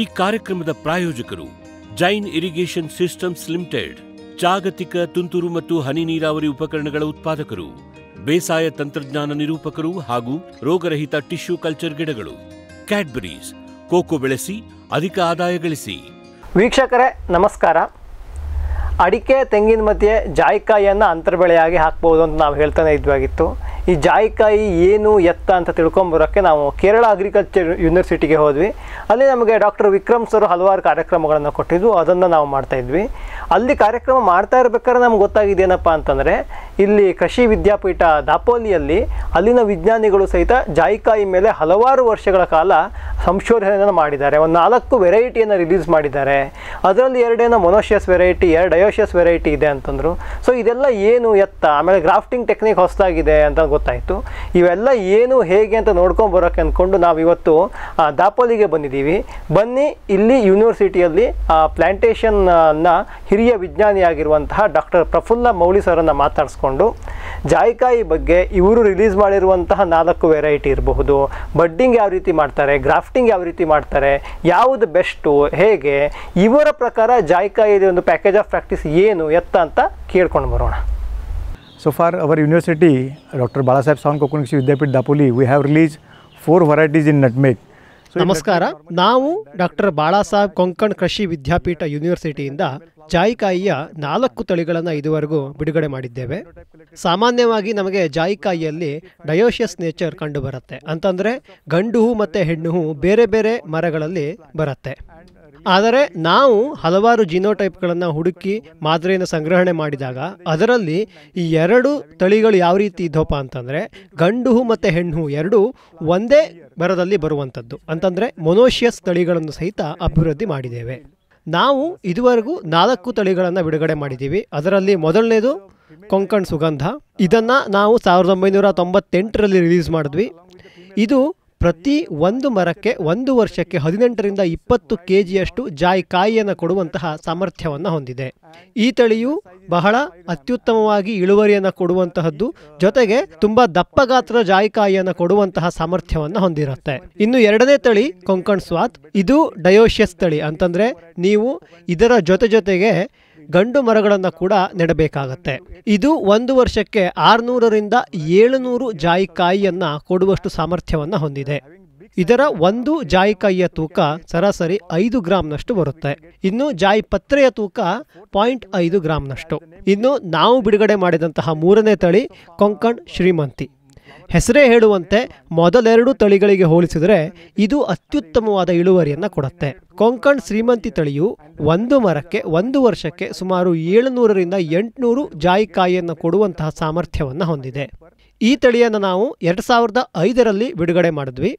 ಈ ಕಾರ್ಯಕ್ರಮದ ಪ್ರಾಯೋಜಕರು ಜೈನ್ ಇರಿಗೇಷನ್ ಸಿಸ್ಟಮ್ಸ್ ಲಿಮಿಟೆಡ್, ಜಾಗತಿಕ ತುಂತುರು ಮತ್ತು ಹನಿ ನೀರಾವರಿ ಉಪಕರಣಗಳ ಉತ್ಪಾದಕರು, ಬೇಸಾಯ ತಂತ್ರಜ್ಞಾನ ನಿರೂಪಕರು ಹಾಗೂ ರೋಗರಹಿತ ಟಿಶ್ಯೂ ಕಲ್ಚರ್ ಗಿಡಗಳು. ಕ್ಯಾಡ್ಬರೀಸ್, ಕೋಕೋ ಬೆಳೆಸಿ, ಅಧಿಕ ಆದಾಯ ಗಳಿಸಿ. ವೀಕ್ಷಕರೇ, ನಮಸ್ಕಾರ. ಅಡಿಕೆ, ತೆಂಗಿನ ಮಧ್ಯೆ ಜಾಯಿಕಾಯಿಯನ್ನು ಅಂತರ್ಬೆಳೆಯಾಗಿ ಹಾಕ್ಬೋದು ಅಂತ ನಾವು ಹೇಳ್ತಾನೆ ಇದ್ವಾಗಿತ್ತು. ಈ ಜಾಯಿಕಾಯಿ ಏನು ಎತ್ತ ಅಂತ ತಿಳ್ಕೊಂಬರೋಕ್ಕೆ ನಾವು ಕೇರಳ ಅಗ್ರಿಕಲ್ಚರ್ ಯೂನಿವರ್ಸಿಟಿಗೆ ಹೋದ್ವಿ. ಅಲ್ಲಿ ನಮಗೆ ಡಾಕ್ಟರ್ ವಿಕ್ರಮ್ ಸರ್ ಹಲವಾರು ಕಾರ್ಯಕ್ರಮಗಳನ್ನು ಕೊಟ್ಟಿದ್ದು ಅದನ್ನು ನಾವು ಮಾಡ್ತಾ ಇದ್ವಿ. ಅಲ್ಲಿ ಕಾರ್ಯಕ್ರಮ ಮಾಡ್ತಾ ಇರ್ಬೇಕಾದ್ರೆ ನಮ್ಗೆ ಗೊತ್ತಾಗಿದ್ದೇನಪ್ಪ ಅಂತಂದರೆ ಇಲ್ಲಿ ಕೃಷಿ ವಿದ್ಯಾಪೀಠ ದಾಪೋಲಿಯಲ್ಲಿ ಅಲ್ಲಿನ ವಿಜ್ಞಾನಿಗಳು ಸಹಿತ ಜಾಯಿಕಾಯಿ ಮೇಲೆ ಹಲವಾರು ವರ್ಷಗಳ ಕಾಲ ಸಂಶೋಧನೆಯನ್ನು ಮಾಡಿದ್ದಾರೆ. ಒಂದು ನಾಲ್ಕು ವೆರೈಟಿಯನ್ನು ರಿಲೀಸ್ ಮಾಡಿದ್ದಾರೆ. ಅದರಲ್ಲಿ ಎರಡೇನ ಮೊನೋಷಿಯಸ್ ವೆರೈಟಿ, ಎರಡು ಡಯೋಷಿಯಸ್ ವೆರೈಟಿ ಇದೆ ಅಂತಂದರು. ಸೊ ಇದೆಲ್ಲ ಏನು ಎತ್ತ? ಆಮೇಲೆ ಗ್ರಾಫ್ಟಿಂಗ್ ಟೆಕ್ನಿಕ್ ಹೊಸದಾಗಿದೆ ಅಂತ ಗೊತ್ತಾಯಿತು. ಇವೆಲ್ಲ ಏನು, ಹೇಗೆ ಅಂತ ನೋಡ್ಕೊಂಡು ಬರೋಕ್ಕೆ ಅಂದ್ಕೊಂಡು ನಾವು ಇವತ್ತು ದಾಪೋಲಿಗೆ ಬಂದಿದ್ದೀವಿ. ಬನ್ನಿ, ಇಲ್ಲಿ ಯೂನಿವರ್ಸಿಟಿಯಲ್ಲಿ ಪ್ಲ್ಯಾಂಟೇಷನ್ನ ಹಿರಿಯ ವಿಜ್ಞಾನಿಯಾಗಿರುವಂತಹ ಡಾಕ್ಟರ್ ಪ್ರಫುಲ್ಲ ಮೌಳಿ ಸರನ್ನು ಮಾತಾಡಿಸ್ಕೊಂಡು ಜಾಯಿಕಾಯಿ ಬಗ್ಗೆ ಇವರು ರಿಲೀಸ್ ಮಾಡಿರುವಂತಹ ನಾಲ್ಕು ವೆರೈಟಿ ಇರಬಹುದು ಬಡ್ಡಿಂಗ್ ಯಾವ ರೀತಿ ಮಾಡ್ತಾರೆ, ಗ್ರಾಫ್ಟಿಂಗ್ ಯಾವ ರೀತಿ ಮಾಡ್ತಾರೆ, ಯಾವುದು ಬೆಸ್ಟು, ಹೇಗೆ, ಇವರ ಪ್ರಕಾರ ಜಾಯಿಕಾಯಿದ ಒಂದು ಪ್ಯಾಕೇಜ್ ಆಫ್ ಪ್ರಾಕ್ಟೀಸ್ ಏನು, ಎತ್ತ ಅಂತ ಕೇಳ್ಕೊಂಡು ಬರೋಣ so far our university doctor Bala Saheb Konkani Vidyapeeth Vidyapit we have release four varieties in nutmeg. ನಮಸ್ಕಾರ. ನಾವು ಡಾಕ್ಟರ್ ಬಾಳಾಸಾಹೇಬ್ ಕೊಂಕಣ್ ಕೃಷಿ ವಿದ್ಯಾಪೀಠ ಯೂನಿವರ್ಸಿಟಿಯಿಂದ ಜಾಯಿಕಾಯಿಯ ನಾಲ್ಕು ತಳಿಗಳನ್ನು ಇದುವರೆಗೂ ಬಿಡುಗಡೆ ಮಾಡಿದ್ದೇವೆ. ಸಾಮಾನ್ಯವಾಗಿ ನಮಗೆ ಜಾಯಿಕಾಯಿಯಲ್ಲಿ ಡಯೋಷಿಯಸ್ ನೇಚರ್ ಕಂಡು ಬರುತ್ತೆ ಅಂತಂದ್ರೆ ಗಂಡು ಹೂ ಮತ್ತು ಹೆಣ್ಣು ಹೂ ಬೇರೆ ಬೇರೆ ಮರಗಳಲ್ಲಿ ಬರುತ್ತೆ. ಆದರೆ ನಾವು ಹಲವಾರು ಜಿನೋಟೈಪ್ಗಳನ್ನು ಹುಡುಕಿ ಮಾದರಿಯನ್ನು ಸಂಗ್ರಹಣೆ ಮಾಡಿದಾಗ ಅದರಲ್ಲಿ ಈ ಎರಡು ತಳಿಗಳು ಯಾವ ರೀತಿ ಇದ್ದವಪ್ಪ ಅಂತಂದರೆ ಗಂಡು ಮತ್ತು ಹೆಣ್ಣು ಎರಡೂ ಒಂದೇ ಬರದಲ್ಲಿ ಬರುವಂಥದ್ದು ಅಂತಂದರೆ ಮೊನೋಷಿಯಸ್ ತಳಿಗಳನ್ನು ಸಹಿತ ಅಭಿವೃದ್ಧಿ ಮಾಡಿದ್ದೇವೆ. ನಾವು ಇದುವರೆಗೂ ನಾಲ್ಕು ತಳಿಗಳನ್ನು ಬಿಡುಗಡೆ ಮಾಡಿದ್ದೀವಿ. ಅದರಲ್ಲಿ ಮೊದಲನೇದು ಕೊಂಕಣ್ ಸುಗಂಧ. ಇದನ್ನು ನಾವು ಸಾವಿರದ ಒಂಬೈನೂರ ತೊಂಬತ್ತೆಂಟರಲ್ಲಿ ರಿಲೀಸ್ ಮಾಡಿದ್ವಿ. ಇದು ಪ್ರತಿ ಒಂದು ಮರಕ್ಕೆ ಒಂದು ವರ್ಷಕ್ಕೆ ಹದಿನೆಂಟರಿಂದ ಇಪ್ಪತ್ತು ಕೆ ಜಿಯಷ್ಟು ಜಾಯಿ ಕಾಯಿಯನ್ನು ಕೊಡುವಂತಹ ಸಾಮರ್ಥ್ಯವನ್ನು ಹೊಂದಿದೆ. ಈ ತಳಿಯು ಬಹಳ ಅತ್ಯುತ್ತಮವಾಗಿ ಇಳುವರಿಯನ್ನು ಕೊಡುವಂತಹದ್ದು, ಜೊತೆಗೆ ತುಂಬಾ ದಪ್ಪ ಗಾತ್ರದ ಜಾಯಿಕಾಯಿಯನ್ನು ಕೊಡುವಂತಹ ಸಾಮರ್ಥ್ಯವನ್ನು ಹೊಂದಿರುತ್ತೆ. ಇನ್ನು ಎರಡನೇ ತಳಿ ಕೊಂಕಣ್ ಸ್ವಾತ್. ಇದು ಡಯೋಷಿಯಸ್ ತಳಿ. ಅಂತಂದ್ರೆ ನೀವು ಇದರ ಜೊತೆ ಜೊತೆಗೆ ಗಂಡು ಮರಗಳನ್ನು ಕೂಡ ನೆಡಬೇಕಾಗತ್ತೆ. ಇದು ಒಂದು ವರ್ಷಕ್ಕೆ ಆರುನೂರರಿಂದ ಏಳುನೂರು ಜಾಯಿಕಾಯಿಯನ್ನು ಕೊಡುವಷ್ಟು ಸಾಮರ್ಥ್ಯವನ್ನ ಹೊಂದಿದೆ. ಇದರ ಒಂದು ಜಾಯಿಕಾಯಿಯ ತೂಕ ಸರಾಸರಿ ಐದು ಗ್ರಾಂನಷ್ಟು ಬರುತ್ತೆ. ಇನ್ನು ಜಾಯಿ ಪತ್ರೆಯ ತೂಕ ಪಾಯಿಂಟ್ ಐದು ಗ್ರಾಂನಷ್ಟು. ಇನ್ನು ನಾವು ಬಿಡುಗಡೆ ಮಾಡಿದಂತಹ ಮೂರನೇ ತಳಿ ಕೊಂಕಣ್ ಶ್ರೀಮಂತಿ. ಹೆಸರೇ ಹೇಳುವಂತೆ ಮೊದಲೆರಡು ತಳಿಗಳಿಗೆ ಹೋಲಿಸಿದರೆ ಇದು ಅತ್ಯುತ್ತಮವಾದ ಇಳುವರಿಯನ್ನು ಕೊಡುತ್ತೆ. ಕೊಂಕಣ್ ಶ್ರೀಮಂತಿ ತಳಿಯು ಒಂದು ಮರಕ್ಕೆ ಒಂದು ವರ್ಷಕ್ಕೆ ಸುಮಾರು ಏಳುನೂರರಿಂದ ಎಂಟುನೂರು ಜಾಯಿಕಾಯಿಯನ್ನು ಕೊಡುವಂತಹ ಸಾಮರ್ಥ್ಯವನ್ನು ಹೊಂದಿದೆ. ಈ ತಳಿಯನ್ನು ನಾವು ಎರಡು ಸಾವಿರದ ಐದರಲ್ಲಿ ಬಿಡುಗಡೆ ಮಾಡಿದ್ವಿ.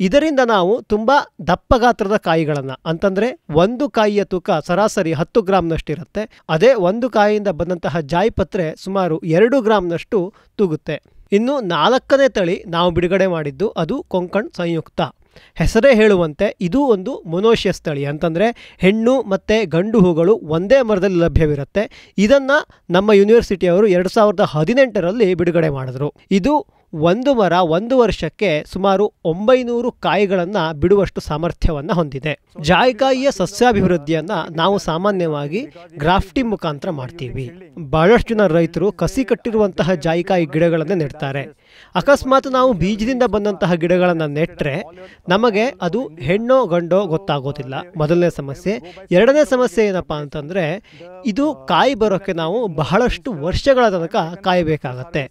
ಇದರಿಂದ ನಾವು ತುಂಬ ದಪ್ಪ ಗಾತ್ರದ ಕಾಯಿಗಳನ್ನು, ಅಂತಂದರೆ ಒಂದು ಕಾಯಿಯ ತೂಕ ಸರಾಸರಿ ಹತ್ತು ಗ್ರಾಮ್ನಷ್ಟಿರುತ್ತೆ. ಅದೇ ಒಂದು ಕಾಯಿಯಿಂದ ಬಂದಂತಹ ಜಾಯಿಪತ್ರೆ ಸುಮಾರು ಎರಡು ಗ್ರಾಂನಷ್ಟು ತೂಗುತ್ತೆ. ಇನ್ನು ನಾಲ್ಕನೇ ತಳಿ ನಾವು ಬಿಡುಗಡೆ ಮಾಡಿದ್ದು ಅದು ಕೊಂಕಣ್ ಸಂಯುಕ್ತ. ಹೆಸರೇ ಹೇಳುವಂತೆ ಇದು ಒಂದು ಮೊನೋಷಿಯಸ್ ತಳಿ. ಅಂತಂದರೆ ಹೆಣ್ಣು ಮತ್ತು ಗಂಡು ಹೂಗಳು ಒಂದೇ ಮರದಲ್ಲಿ ಲಭ್ಯವಿರುತ್ತೆ. ಇದನ್ನು ನಮ್ಮ ಯೂನಿವರ್ಸಿಟಿಯವರು ಎರಡು ಸಾವಿರದ ಹದಿನೆಂಟರಲ್ಲಿ ಬಿಡುಗಡೆ ಮಾಡಿದರು. ಇದು ಒಂದು ಮರ ಒಂದು ವರ್ಷಕ್ಕೆ ಸುಮಾರು ಒಂಬೈನೂರು ಕಾಯಿಗಳನ್ನು ಬಿಡುವಷ್ಟು ಸಾಮರ್ಥ್ಯವನ್ನು ಹೊಂದಿದೆ. ಜಾಯಿಕಾಯಿಯ ಸಸ್ಯಾಭಿವೃದ್ಧಿಯನ್ನು ನಾವು ಸಾಮಾನ್ಯವಾಗಿ ಗ್ರಾಫ್ಟಿಂಗ್ ಮುಖಾಂತರ ಮಾಡ್ತೀವಿ. ಬಹಳಷ್ಟು ಜನ ರೈತರು ಕಸಿ ಕಟ್ಟಿರುವಂತಹ ಜಾಯಿಕಾಯಿ ಗಿಡಗಳನ್ನು ನೆಡ್ತಾರೆ. ಅಕಸ್ಮಾತ್ ನಾವು ಬೀಜದಿಂದ ಬಂದಂತಹ ಗಿಡಗಳನ್ನು ನೆಟ್ಟರೆ ನಮಗೆ ಅದು ಹೆಣ್ಣೋ ಗಂಡೋ ಗೊತ್ತಾಗೋದಿಲ್ಲ. ಮೊದಲನೇ ಸಮಸ್ಯೆ. ಎರಡನೇ ಸಮಸ್ಯೆ ಏನಪ್ಪ ಅಂತಂದರೆ ಇದು ಕಾಯಿ ಬರೋಕ್ಕೆ ನಾವು ಬಹಳಷ್ಟು ವರ್ಷಗಳ ತನಕ ಕಾಯಬೇಕಾಗತ್ತೆ.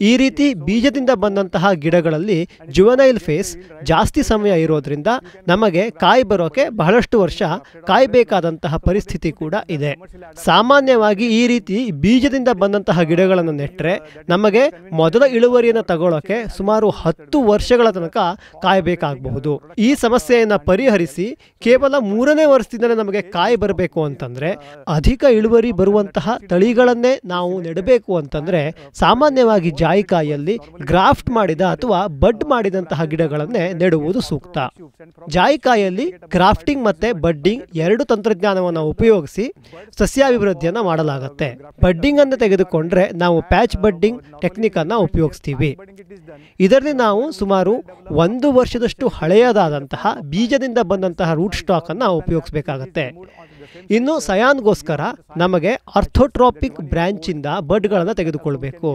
ಈ ರೀತಿ ಬೀಜದಿಂದ ಬಂದಂತಹ ಗಿಡಗಳಲ್ಲಿ ಜುವನೈಲ್ ಫೇಸ್ ಜಾಸ್ತಿ ಸಮಯ ಇರೋದ್ರಿಂದ ನಮಗೆ ಕಾಯಿ ಬರೋಕೆ ಬಹಳಷ್ಟು ವರ್ಷ ಕಾಯಬೇಕಾದಂತಹ ಪರಿಸ್ಥಿತಿ ಕೂಡ ಇದೆ. ಸಾಮಾನ್ಯವಾಗಿ ಈ ರೀತಿ ಬೀಜದಿಂದ ಬಂದಂತಹ ಗಿಡಗಳನ್ನು ನೆಟ್ಟರೆ ನಮಗೆ ಮೊದಲ ಇಳುವರಿಯನ್ನು ತಗೊಳ್ಳೋಕೆ ಸುಮಾರು ಹತ್ತು ವರ್ಷಗಳ ತನಕ ಕಾಯಬೇಕಾಗಬಹುದು. ಈ ಸಮಸ್ಯೆಯನ್ನು ಪರಿಹರಿಸಿ ಕೇವಲ ಮೂರನೇ ವರ್ಷದಿಂದಲೇ ನಮಗೆ ಕಾಯಿ ಬರಬೇಕು ಅಂತಂದರೆ ಅಧಿಕ ಇಳುವರಿ ಬರುವಂತಹ ತಳಿಗಳನ್ನೇ ನಾವು ನೆಡಬೇಕು ಅಂತಂದರೆ ಸಾಮಾನ್ಯವಾಗಿ ಜಾಯಿಕಾಯಲ್ಲಿ ಗ್ರಾಫ್ಟ್ ಮಾಡಿದ ಅಥವಾ ಬಡ್ ಮಾಡಿದಂತಹ ಗಿಡಗಳನ್ನೇ ನೆಡುವುದು ಸೂಕ್ತ. ಜಾಯಿಕಾಯಲ್ಲಿ ಗ್ರಾಫ್ಟಿಂಗ್ ಮತ್ತು ಬಡ್ಡಿಂಗ್ ಎರಡು ತಂತ್ರಜ್ಞಾನವನ್ನು ಉಪಯೋಗಿಸಿ ಸಸ್ಯಾಭಿವೃದ್ಧಿಯನ್ನು ಮಾಡಲಾಗುತ್ತೆ. ಬಡ್ಡಿಂಗ್ ಅನ್ನು ತೆಗೆದುಕೊಂಡ್ರೆ ನಾವು ಪ್ಯಾಚ್ ಬಡ್ಡಿಂಗ್ ಟೆಕ್ನಿಕನ್ನು ಉಪಯೋಗಿಸ್ತೀವಿ. ಇದರಲ್ಲಿ ನಾವು ಸುಮಾರು ಒಂದು ವರ್ಷದಷ್ಟು ಹಳೆಯದಾದಂತಹ ಬೀಜದಿಂದ ಬಂದಂತಹ ರೂಟ್ ಸ್ಟಾಕನ್ನು ಉಪಯೋಗಿಸಬೇಕಾಗತ್ತೆ. ಇನ್ನು ಸಯಾನ್ಗೋಸ್ಕರ ನಮಗೆ ಅರ್ಥೋಟ್ರಾಪಿಕ್ ಬ್ರ್ಯಾಂಚಿಂದ ಬಡ್ಗಳನ್ನು ತೆಗೆದುಕೊಳ್ಬೇಕು.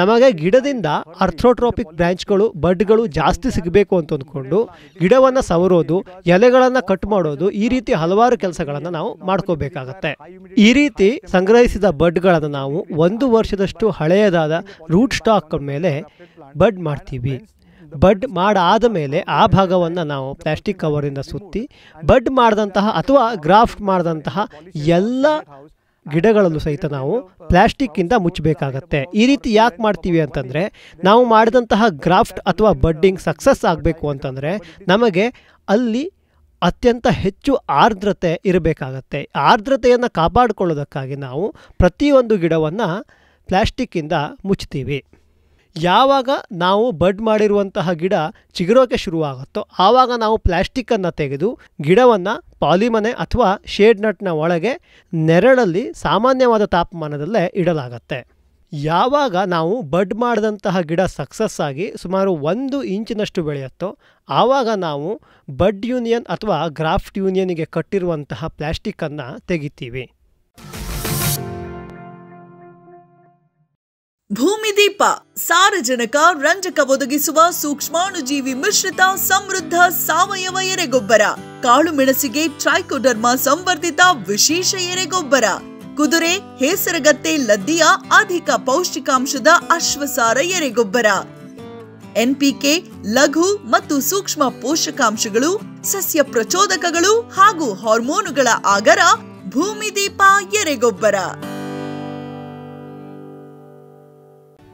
ನಮಗೆ ಗಿಡದಿಂದ ಅರ್ಥೋಟ್ರಾಪಿಕ್ ಬ್ರ್ಯಾಂಚ್ಗಳು, ಬಡ್ಗಳು ಜಾಸ್ತಿ ಸಿಗಬೇಕು ಅಂತ ಅಂದ್ಕೊಂಡು ಗಿಡವನ್ನು ಸವರೋದು, ಎಲೆಗಳನ್ನು ಕಟ್ ಮಾಡೋದು ಈ ರೀತಿ ಹಲವಾರು ಕೆಲಸಗಳನ್ನು ನಾವು ಮಾಡ್ಕೋಬೇಕಾಗತ್ತೆ. ಈ ರೀತಿ ಸಂಗ್ರಹಿಸಿದ ಬಡ್ಗಳನ್ನು ನಾವು ಒಂದು ವರ್ಷದಷ್ಟು ಹಳೆಯದಾದ ರೂಟ್ ಸ್ಟಾಕ್ ಮೇಲೆ ಬಡ್ ಮಾಡ್ತೀವಿ. ಬಡ್ ಮಾಡಾದ ಮೇಲೆ ಆ ಭಾಗವನ್ನು ನಾವು ಪ್ಲಾಸ್ಟಿಕ್ ಕವರಿಂದ ಸುತ್ತಿ ಬಡ್ ಮಾಡಿದಂತಹ ಅಥವಾ ಗ್ರಾಫ್ಟ್ ಮಾಡಿದಂತಹ ಎಲ್ಲ ಗಿಡಗಳಲ್ಲೂ ಸಹಿತ ನಾವು ಪ್ಲ್ಯಾಸ್ಟಿಕ್ಕಿಂದ ಮುಚ್ಚಬೇಕಾಗತ್ತೆ. ಈ ರೀತಿ ಯಾಕೆ ಮಾಡ್ತೀವಿ ಅಂತಂದರೆ ನಾವು ಮಾಡಿದಂತಹ ಗ್ರಾಫ್ಟ್ ಅಥವಾ ಬಡ್ಡಿಂಗ್ ಸಕ್ಸಸ್ ಆಗಬೇಕು ಅಂತಂದರೆ ನಮಗೆ ಅಲ್ಲಿ ಅತ್ಯಂತ ಹೆಚ್ಚು ಆರ್ದ್ರತೆ ಇರಬೇಕಾಗತ್ತೆ. ಆರ್ದ್ರತೆಯನ್ನು ಕಾಪಾಡಿಕೊಳ್ಳೋದಕ್ಕಾಗಿ ನಾವು ಪ್ರತಿಯೊಂದು ಗಿಡವನ್ನು ಪ್ಲ್ಯಾಸ್ಟಿಕ್ಕಿಂದ ಮುಚ್ತೀವಿ ಯಾವಾಗ ನಾವು ಬಡ್ ಮಾಡಿರುವಂತಹ ಗಿಡ ಚಿಗುರೋಕೆ ಶುರುವಾಗುತ್ತೋ ಆವಾಗ ನಾವು ಪ್ಲ್ಯಾಸ್ಟಿಕ್ಕನ್ನು ತೆಗೆದು ಗಿಡವನ್ನು ಪಾಲಿಮನೆ ಅಥವಾ ಶೇಡ್ ನಟ್ನ ಒಳಗೆ ನೆರಳಲ್ಲಿ ಸಾಮಾನ್ಯವಾದ ತಾಪಮಾನದಲ್ಲೇ ಇಡಲಾಗತ್ತೆ. ಯಾವಾಗ ನಾವು ಬಡ್ ಮಾಡಿದಂತಹ ಗಿಡ ಸಕ್ಸಸ್ ಆಗಿ ಸುಮಾರು ಒಂದು ಇಂಚಿನಷ್ಟು ಬೆಳೆಯುತ್ತೋ ಆವಾಗ ನಾವು ಬಡ್ ಯೂನಿಯನ್ ಅಥವಾ ಗ್ರಾಫ್ಟ್ ಯೂನಿಯನ್ಗೆ ಕಟ್ಟಿರುವಂತಹ ಪ್ಲ್ಯಾಸ್ಟಿಕ್ಕನ್ನು ತೆಗಿತೀವಿ. ಭೂಮಿದೀಪ, ಸಾರಜನಕ, ರಂಜಕ ಒದಗಿಸುವ ಸೂಕ್ಷ್ಮಾಣುಜೀವಿ ಮಿಶ್ರಿತ ಸಮೃದ್ಧ ಸಾವಯವ ಎರೆಗೊಬ್ಬರ, ಕಾಳು ಮೆಣಸಿಗೆ ಟ್ರೈಕೋಡರ್ಮ ಸಂವರ್ಧಿತ ವಿಶೇಷ ಎರೆಗೊಬ್ಬರ, ಕುದುರೆ, ಹೇಸರಗತ್ತೆ ಲದ್ದಿಯ ಅಧಿಕ ಪೌಷ್ಟಿಕಾಂಶದ ಅಶ್ವಸಾರ ಎರೆಗೊಬ್ಬರ. ಎನ್ಪಿಕೆ, ಲಘು ಮತ್ತು ಸೂಕ್ಷ್ಮ ಪೋಷಕಾಂಶಗಳು, ಸಸ್ಯ ಪ್ರಚೋದಕಗಳು ಹಾಗೂ ಹಾರ್ಮೋನುಗಳ ಆಗರ ಭೂಮಿದೀಪ ಎರೆಗೊಬ್ಬರ.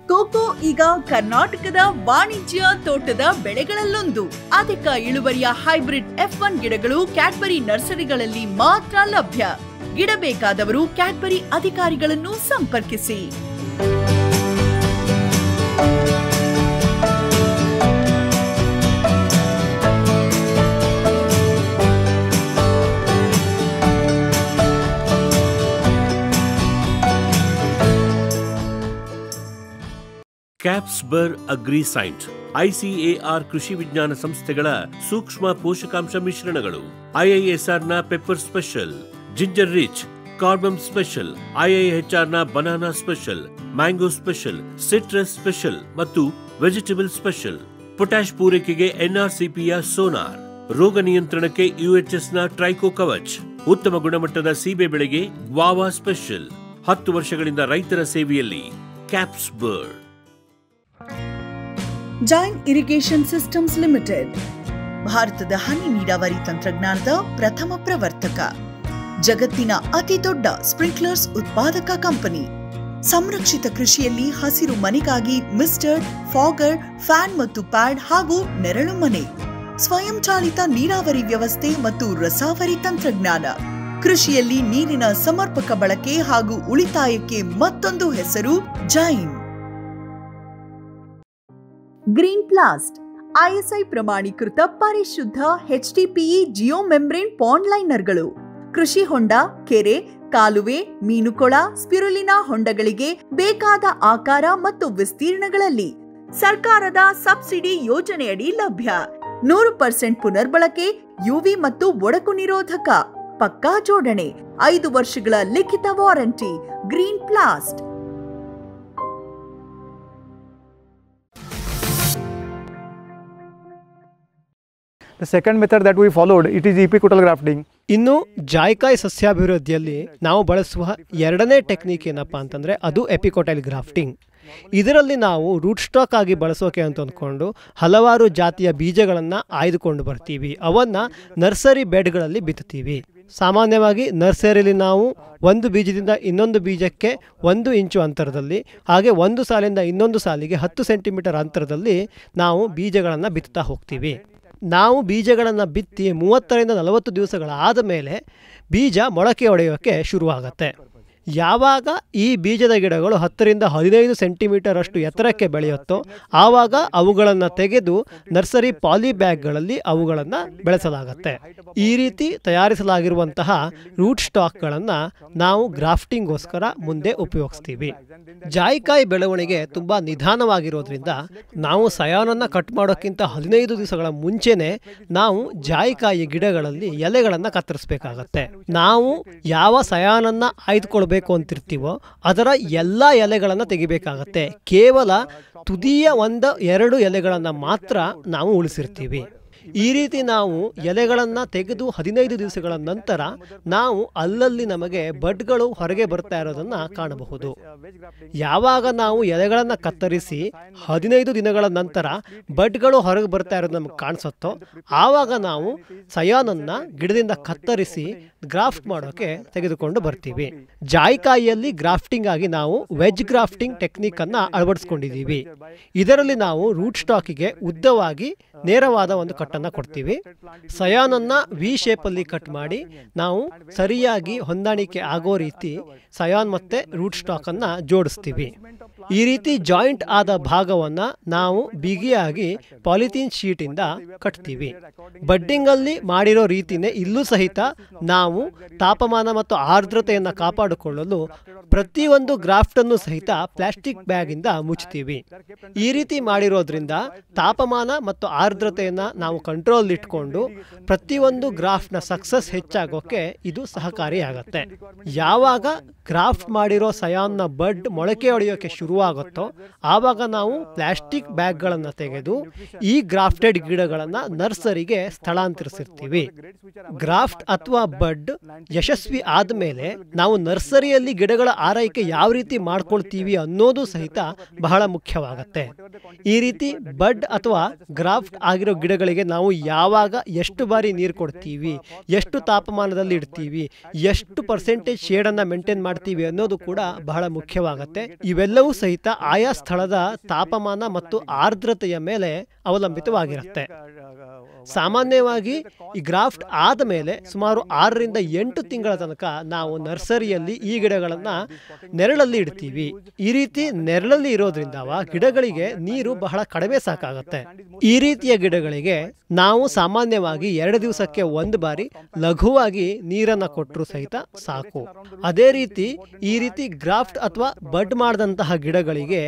ಕೋಕೋ ಈಗ ಕರ್ನಾಟಕದ ವಾಣಿಜ್ಯ ತೋಟದ ಬೆಳೆಗಳಲ್ಲೊಂದು. ಅಧಿಕ ಇಳುವರಿಯ ಹೈಬ್ರಿಡ್ ಎಫ್ ಒನ್ ಗಿಡಗಳು ಕ್ಯಾಡ್ಬರಿ ನರ್ಸರಿಗಳಲ್ಲಿ ಮಾತ್ರ ಲಭ್ಯ. ಗಿಡ ಬೇಕಾದವರು ಕ್ಯಾಡ್ಬರಿ ಅಧಿಕಾರಿಗಳನ್ನು ಸಂಪರ್ಕಿಸಿ. ಕ್ಯಾಪ್ಸ್ಬರ್ ಅಗ್ರಿಸೈಂಟ್, ಐಸಿಎಆರ್ ಕೃಷಿ ವಿಜ್ಞಾನ ಸಂಸ್ಥೆಗಳ ಸೂಕ್ಷ್ಮ ಪೋಷಕಾಂಶ ಮಿಶ್ರಣಗಳು, ಐಐಎಸ್ಆರ್ನ pepper special, ginger rich ಕಾರ್ಬಮ್ special, ಐಐಎಚ್ಆರ್ನ banana special, mango special, citrus special ಮತ್ತು ವೆಜಿಟೇಬಲ್ ಸ್ಪೆಷಲ್. ಪೊಟ್ಯಾಶ್ ಪೂರೈಕೆಗೆ ಎನ್ಆರ್ಸಿಪಿಯ ಸೋನಾರ್. ರೋಗ ನಿಯಂತ್ರಣಕ್ಕೆ ಯುಎಚ್ಎಸ್ನ ಟ್ರೈಕೋ ಕವಚ್. ಉತ್ತಮ ಗುಣಮಟ್ಟದ ಸೀಬೆ ಬೆಳೆಗೆ ಗ್ವಾವಾ ಸ್ಪೆಷಲ್. ಹತ್ತು ವರ್ಷಗಳಿಂದ ರೈತರ ಸೇವೆಯಲ್ಲಿ ಕ್ಯಾಪ್ಸ್ ಬರ್ಡ್ ಜೈನ್ ಇರಿಗೇಷನ್ ಸಿಸ್ಟಮ್ಸ್ ಲಿಮಿಟೆಡ್ ಭಾರತದ ಹನಿ ನೀರಾವರಿ ತಂತ್ರಜ್ಞಾನದ ಪ್ರಥಮ ಪ್ರವರ್ತಕ, ಜಗತ್ತಿನ ಅತಿ ದೊಡ್ಡ ಸ್ಪ್ರಿಂಕ್ಲರ್ಸ್ ಉತ್ಪಾದಕ ಕಂಪನಿ. ಸಂರಕ್ಷಿತ ಕೃಷಿಯಲ್ಲಿ ಹಸಿರು ಮನೆಗಾಗಿ ಮಿಸ್ಟರ್ ಫಾಗರ್ ಫ್ಯಾನ್ ಮತ್ತು ಪ್ಯಾಡ್ ಹಾಗೂ ನೆರಳು ಮನೆ, ಸ್ವಯಂಚಾಲಿತ ನೀರಾವರಿ ವ್ಯವಸ್ಥೆ ಮತ್ತು ರಸಾವರಿ ತಂತ್ರಜ್ಞಾನ. ಕೃಷಿಯಲ್ಲಿ ನೀರಿನ ಸಮರ್ಪಕ ಬಳಕೆ ಹಾಗೂ ಉಳಿತಾಯಕ್ಕೆ ಮತ್ತೊಂದು ಹೆಸರು ಜೈನ್ ಗ್ರೀನ್ ಪ್ಲಾಸ್ಟ್ ಐಎಸ್ಐ ಪ್ರಮಾಣೀಕೃತ ಪರಿಶುದ್ಧ ಎಚ್ಡಿಪಿಇ ಜಿಯೋ ಮೆಂಬ್ರೇನ್ ಪಾಂಡ್ ಲೈನರ್ಗಳು. ಕೃಷಿ ಹೊಂಡ, ಕೆರೆ, ಕಾಲುವೆ, ಮೀನುಕೊಳ, ಸ್ಪಿರುಲಿನಾ ಹೊಂಡಗಳಿಗೆ ಬೇಕಾದ ಆಕಾರ ಮತ್ತು ವಿಸ್ತೀರ್ಣಗಳಲ್ಲಿ ಸರ್ಕಾರದ ಸಬ್ಸಿಡಿ ಯೋಜನೆಯಡಿ ಲಭ್ಯ. ನೂರು ಪರ್ಸೆಂಟ್ ಪುನರ್ಬಳಕೆ ಯುವಿ ಮತ್ತು ಒಡಕು ನಿರೋಧಕ, ಪಕ್ಕಾ ಜೋಡಣೆ, ಐದು ವರ್ಷಗಳ ಲಿಖಿತ warranty, green plast The method that we followed it is epicotyl grafting ಇನ್ನು ಜಾಯ್ಕಾಯಿ ಸಸ್ಯಾಭಿವೃದ್ಧಿಯಲ್ಲಿ ನಾವು ಬಳಸುವ ಎರಡನೇ ಟೆಕ್ನಿಕ್ ಏನಪ್ಪ ಅಂತಂದರೆ ಅದು ಎಪಿಕೋಟೈಲ್ ಗ್ರಾಫ್ಟಿಂಗ್ ಇದರಲ್ಲಿ ನಾವು ರೂಟ್ ಸ್ಟಾಕ್ ಆಗಿ ಬಳಸೋಕೆ ಅಂತ ಅಂದ್ಕೊಂಡು ಹಲವಾರು ಜಾತಿಯ ಬೀಜಗಳನ್ನು ಆಯ್ದುಕೊಂಡು ಬರ್ತೀವಿ. ಅವನ್ನು ನರ್ಸರಿ ಬೆಡ್ಗಳಲ್ಲಿ ಬಿತ್ತುತ್ತೀವಿ. ಸಾಮಾನ್ಯವಾಗಿ ನರ್ಸರಿಯಲ್ಲಿ ನಾವು ಒಂದು ಬೀಜದಿಂದ ಇನ್ನೊಂದು ಬೀಜಕ್ಕೆ ಒಂದು ಇಂಚು ಅಂತರದಲ್ಲಿ, ಹಾಗೆ ಒಂದು ಸಾಲಿಂದ ಇನ್ನೊಂದು ಸಾಲಿಗೆ ಹತ್ತು ಸೆಂಟಿಮೀಟರ್ ಅಂತರದಲ್ಲಿ ನಾವು ಬೀಜಗಳನ್ನು ಬಿತ್ತುತ್ತಾ ಹೋಗ್ತೀವಿ. ನಾವು ಬೀಜಗಳನ್ನು ಬಿತ್ತಿ ಮೂವತ್ತರಿಂದ ನಲವತ್ತು ದಿವಸಗಳಾದ ಮೇಲೆ ಬೀಜ ಮೊಳಕೆ ಒಡೆಯೋಕ್ಕೆ ಶುರುವಾಗತ್ತೆ. ಯಾವಾಗ ಈ ಬೀಜದ ಗಿಡಗಳು ಹತ್ತರಿಂದ ಹದಿನೈದು ಸೆಂಟಿಮೀಟರ್ ಅಷ್ಟು ಎತ್ತರಕ್ಕೆ ಬೆಳೆಯುತ್ತೋ ಆವಾಗ ಅವುಗಳನ್ನು ತೆಗೆದು ನರ್ಸರಿ ಪಾಲಿ ಬ್ಯಾಗ್ಗಳಲ್ಲಿ ಅವುಗಳನ್ನು ಬೆಳೆಸಲಾಗುತ್ತೆ. ಈ ರೀತಿ ತಯಾರಿಸಲಾಗಿರುವಂತಹ ರೂಟ್ ಸ್ಟಾಕ್ಗಳನ್ನು ನಾವು ಗ್ರಾಫ್ಟಿಂಗ್ಗೋಸ್ಕರ ಮುಂದೆ ಉಪಯೋಗಿಸ್ತೀವಿ. ಜಾಯಿಕಾಯಿ ಬೆಳವಣಿಗೆ ತುಂಬ ನಿಧಾನವಾಗಿರೋದ್ರಿಂದ ನಾವು ಸಯಾನನ್ನು ಕಟ್ ಮಾಡೋಕ್ಕಿಂತ ಹದಿನೈದು ದಿವಸಗಳ ಮುಂಚೆನೆ ನಾವು ಜಾಯಿಕಾಯಿ ಗಿಡಗಳಲ್ಲಿ ಎಲೆಗಳನ್ನು ಕತ್ತರಿಸಬೇಕಾಗತ್ತೆ. ನಾವು ಯಾವ ಸಯಾನನ್ನ ಆಯ್ದುಕೊಳ್ಬೇಕು ಅಂತಿರ್ತೀವೋ ಅದರ ಎಲ್ಲ ಎಲೆಗಳನ್ನು ತೆಗಿಬೇಕಾಗತ್ತೆ. ಕೇವಲ ತುದಿಯ ಒಂದು ಎರಡು ಎಲೆಗಳನ್ನು ಮಾತ್ರ ನಾವು ಉಳಿಸಿರ್ತೀವಿ. ಈ ರೀತಿ ನಾವು ಎಲೆಗಳನ್ನು ತೆಗೆದು ಹದಿನೈದು ದಿವಸಗಳ ನಂತರ ನಾವು ಅಲ್ಲಲ್ಲಿ ನಮಗೆ ಬಡ್ಗಳು ಹೊರಗೆ ಬರ್ತಾ ಇರೋದನ್ನು ಕಾಣಬಹುದು. ಯಾವಾಗ ನಾವು ಎಲೆಗಳನ್ನು ಕತ್ತರಿಸಿ ಹದಿನೈದು ದಿನಗಳ ನಂತರ ಬಡ್ಗಳು ಹೊರಗೆ ಬರ್ತಾ ಇರೋದು ನಮಗೆ ಕಾಣಿಸುತ್ತೋ, ಆವಾಗ ನಾವು ಸಯಾನನ್ನು ಗಿಡದಿಂದ ಕತ್ತರಿಸಿ ಗ್ರಾಫ್ಟ್ ಮಾಡೋಕ್ಕೆ ತೆಗೆದುಕೊಂಡು ಬರ್ತೀವಿ. ಜಾಯಿಕಾಯಿಯಲ್ಲಿ ಗ್ರಾಫ್ಟಿಂಗ್ ಆಗಿ ನಾವು ವೆಜ್ ಗ್ರಾಫ್ಟಿಂಗ್ ಟೆಕ್ನಿಕ್ ಅನ್ನು ಅಳವಡಿಸ್ಕೊಂಡಿದ್ದೀವಿ. ಇದರಲ್ಲಿ ನಾವು ರೂಟ್ ಸ್ಟಾಕಿಗೆ ಉದ್ದವಾಗಿ ನೇರವಾದ ಒಂದು ಕಟ್ಟನ್ನು ಕೊಡ್ತೀವಿ. ಸಯಾನನ್ನ ವಿ ಶೇಪಲ್ಲಿ ಕಟ್ ಮಾಡಿ ನಾವು ಸರಿಯಾಗಿ ಹೊಂದಾಣಿಕೆ ಆಗೋ ರೀತಿ ಸಯಾನ್ ಮತ್ತೆ ರೂಟ್ ಸ್ಟಾಕ್ ಅನ್ನ ಜೋಡಿಸ್ತೀವಿ. ಈ ರೀತಿ ಜಾಯಿಂಟ್ ಆದ ಭಾಗವನ್ನ ನಾವು ಬಿಗಿಯಾಗಿ ಪಾಲಿಥೀನ್ ಶೀಟ್ ಇಂದ ಕಟ್ತೀವಿ. ಬಡ್ಡಿಂಗ್ ಅಲ್ಲಿ ಮಾಡಿರೋ ರೀತಿನೇ ಇಲ್ಲೂ ಸಹಿತ ನಾವು ತಾಪಮಾನ ಮತ್ತು ಆರ್ದ್ರತೆಯನ್ನ ಕಾಪಾಡಿಕೊಳ್ಳಲು ಪ್ರತಿಯೊಂದು ಗ್ರಾಫ್ಟ್ ಅನ್ನು ಸಹಿತ ಪ್ಲಾಸ್ಟಿಕ್ ಬ್ಯಾಗಿಂದ ಮುಚ್ತೀವಿ ಈ ರೀತಿ ಮಾಡಿರೋದ್ರಿಂದ ತಾಪಮಾನ ಮತ್ತು ಆರ್ದ್ರತೆಯನ್ನ ನಾವು ಕಂಟ್ರೋಲ್ ಇಟ್ಕೊಂಡು ಪ್ರತಿಯೊಂದು ಗ್ರಾಫ್ಟ್ನ ಸಕ್ಸಸ್ ಹೆಚ್ಚಾಗೋಕ್ಕೆ ಇದು ಸಹಕಾರಿಯಾಗತ್ತೆ. ಯಾವಾಗ ಗ್ರಾಫ್ಟ್ ಮಾಡಿರೋ ಸಯಾನ್ನ ಬಡ್ ಮೊಳಕೆ ಹೊಡೆಯೋಕೆ ಶುರುವಾಗುತ್ತೋ, ಆವಾಗ ನಾವು ಪ್ಲಾಸ್ಟಿಕ್ ಬ್ಯಾಗ್ಗಳನ್ನು ತೆಗೆದು ಈ ಗ್ರಾಫ್ಟೆಡ್ ಗಿಡಗಳನ್ನು ನರ್ಸರಿಗೆ ಸ್ಥಳಾಂತರಿಸಿರ್ತೀವಿ. ಗ್ರಾಫ್ಟ್ ಅಥವಾ ಬಡ್ ಯಶಸ್ವಿ ಆದಮೇಲೆ ನಾವು ನರ್ಸರಿಯಲ್ಲಿ ಗಿಡಗಳ ಆರೈಕೆ ಯಾವ ರೀತಿ ಮಾಡ್ಕೊಳ್ತೀವಿ ಅನ್ನೋದು ಸಹಿತ ಬಹಳ ಮುಖ್ಯವಾಗುತ್ತೆ. ಈ ರೀತಿ ಬಡ್ ಅಥವಾ ಗ್ರಾಫ್ಟ್ ಆಗಿರೋ ಗಿಡಗಳಿಗೆ ನಾವು ಯಾವಾಗ ಎಷ್ಟು ಬಾರಿ ನೀರು ಕೊಡ್ತೀವಿ, ಎಷ್ಟು ತಾಪಮಾನದಲ್ಲಿ ಇಡ್ತೀವಿ, ಎಷ್ಟು ಪರ್ಸೆಂಟೇಜ್ ಶೇಡನ್ನು ಮೇಂಟೈನ್ ಮಾಡ್ತೀವಿ ಅನ್ನೋದು ಕೂಡ ಬಹಳ ಮುಖ್ಯವಾಗತ್ತೆ. ಇವೆಲ್ಲವೂ ಸಹಿತ ಆಯಾ ಸ್ಥಳದ ತಾಪಮಾನ ಮತ್ತು ಆರ್ದ್ರತೆಯ ಮೇಲೆ ಅವಲಂಬಿತವಾಗಿರುತ್ತೆ. ಸಾಮಾನ್ಯವಾಗಿ ಈ ಗ್ರಾಫ್ಟ್ ಆದ ಮೇಲೆ ಸುಮಾರು ಆರರಿಂದ ಎಂಟು ತಿಂಗಳ ತನಕ ನಾವು ನರ್ಸರಿಯಲ್ಲಿ ಈ ಗಿಡಗಳನ್ನು ನೆರಳಲ್ಲಿ ಇಡ್ತೀವಿ. ಈ ರೀತಿ ನೆರಳಲ್ಲಿ ಇರೋದ್ರಿಂದ ಗಿಡಗಳಿಗೆ ನೀರು ಬಹಳ ಕಡಿಮೆ ಸಾಕಾಗುತ್ತೆ. ಈ ರೀತಿಯ ಗಿಡಗಳಿಗೆ ನಾವು ಸಾಮಾನ್ಯವಾಗಿ ಎರಡು ದಿವಸಕ್ಕೆ ಒಂದು ಬಾರಿ ಲಘುವಾಗಿ ನೀರನ್ನ ಕೊಟ್ಟರು ಸಹಿತ ಸಾಕು. ಅದೇ ರೀತಿ ಈ ರೀತಿ ಗ್ರಾಫ್ಟ್ ಅಥವಾ ಬಡ್ ಮಾಡಿದಂತಹ ಗಿಡಗಳಿಗೆ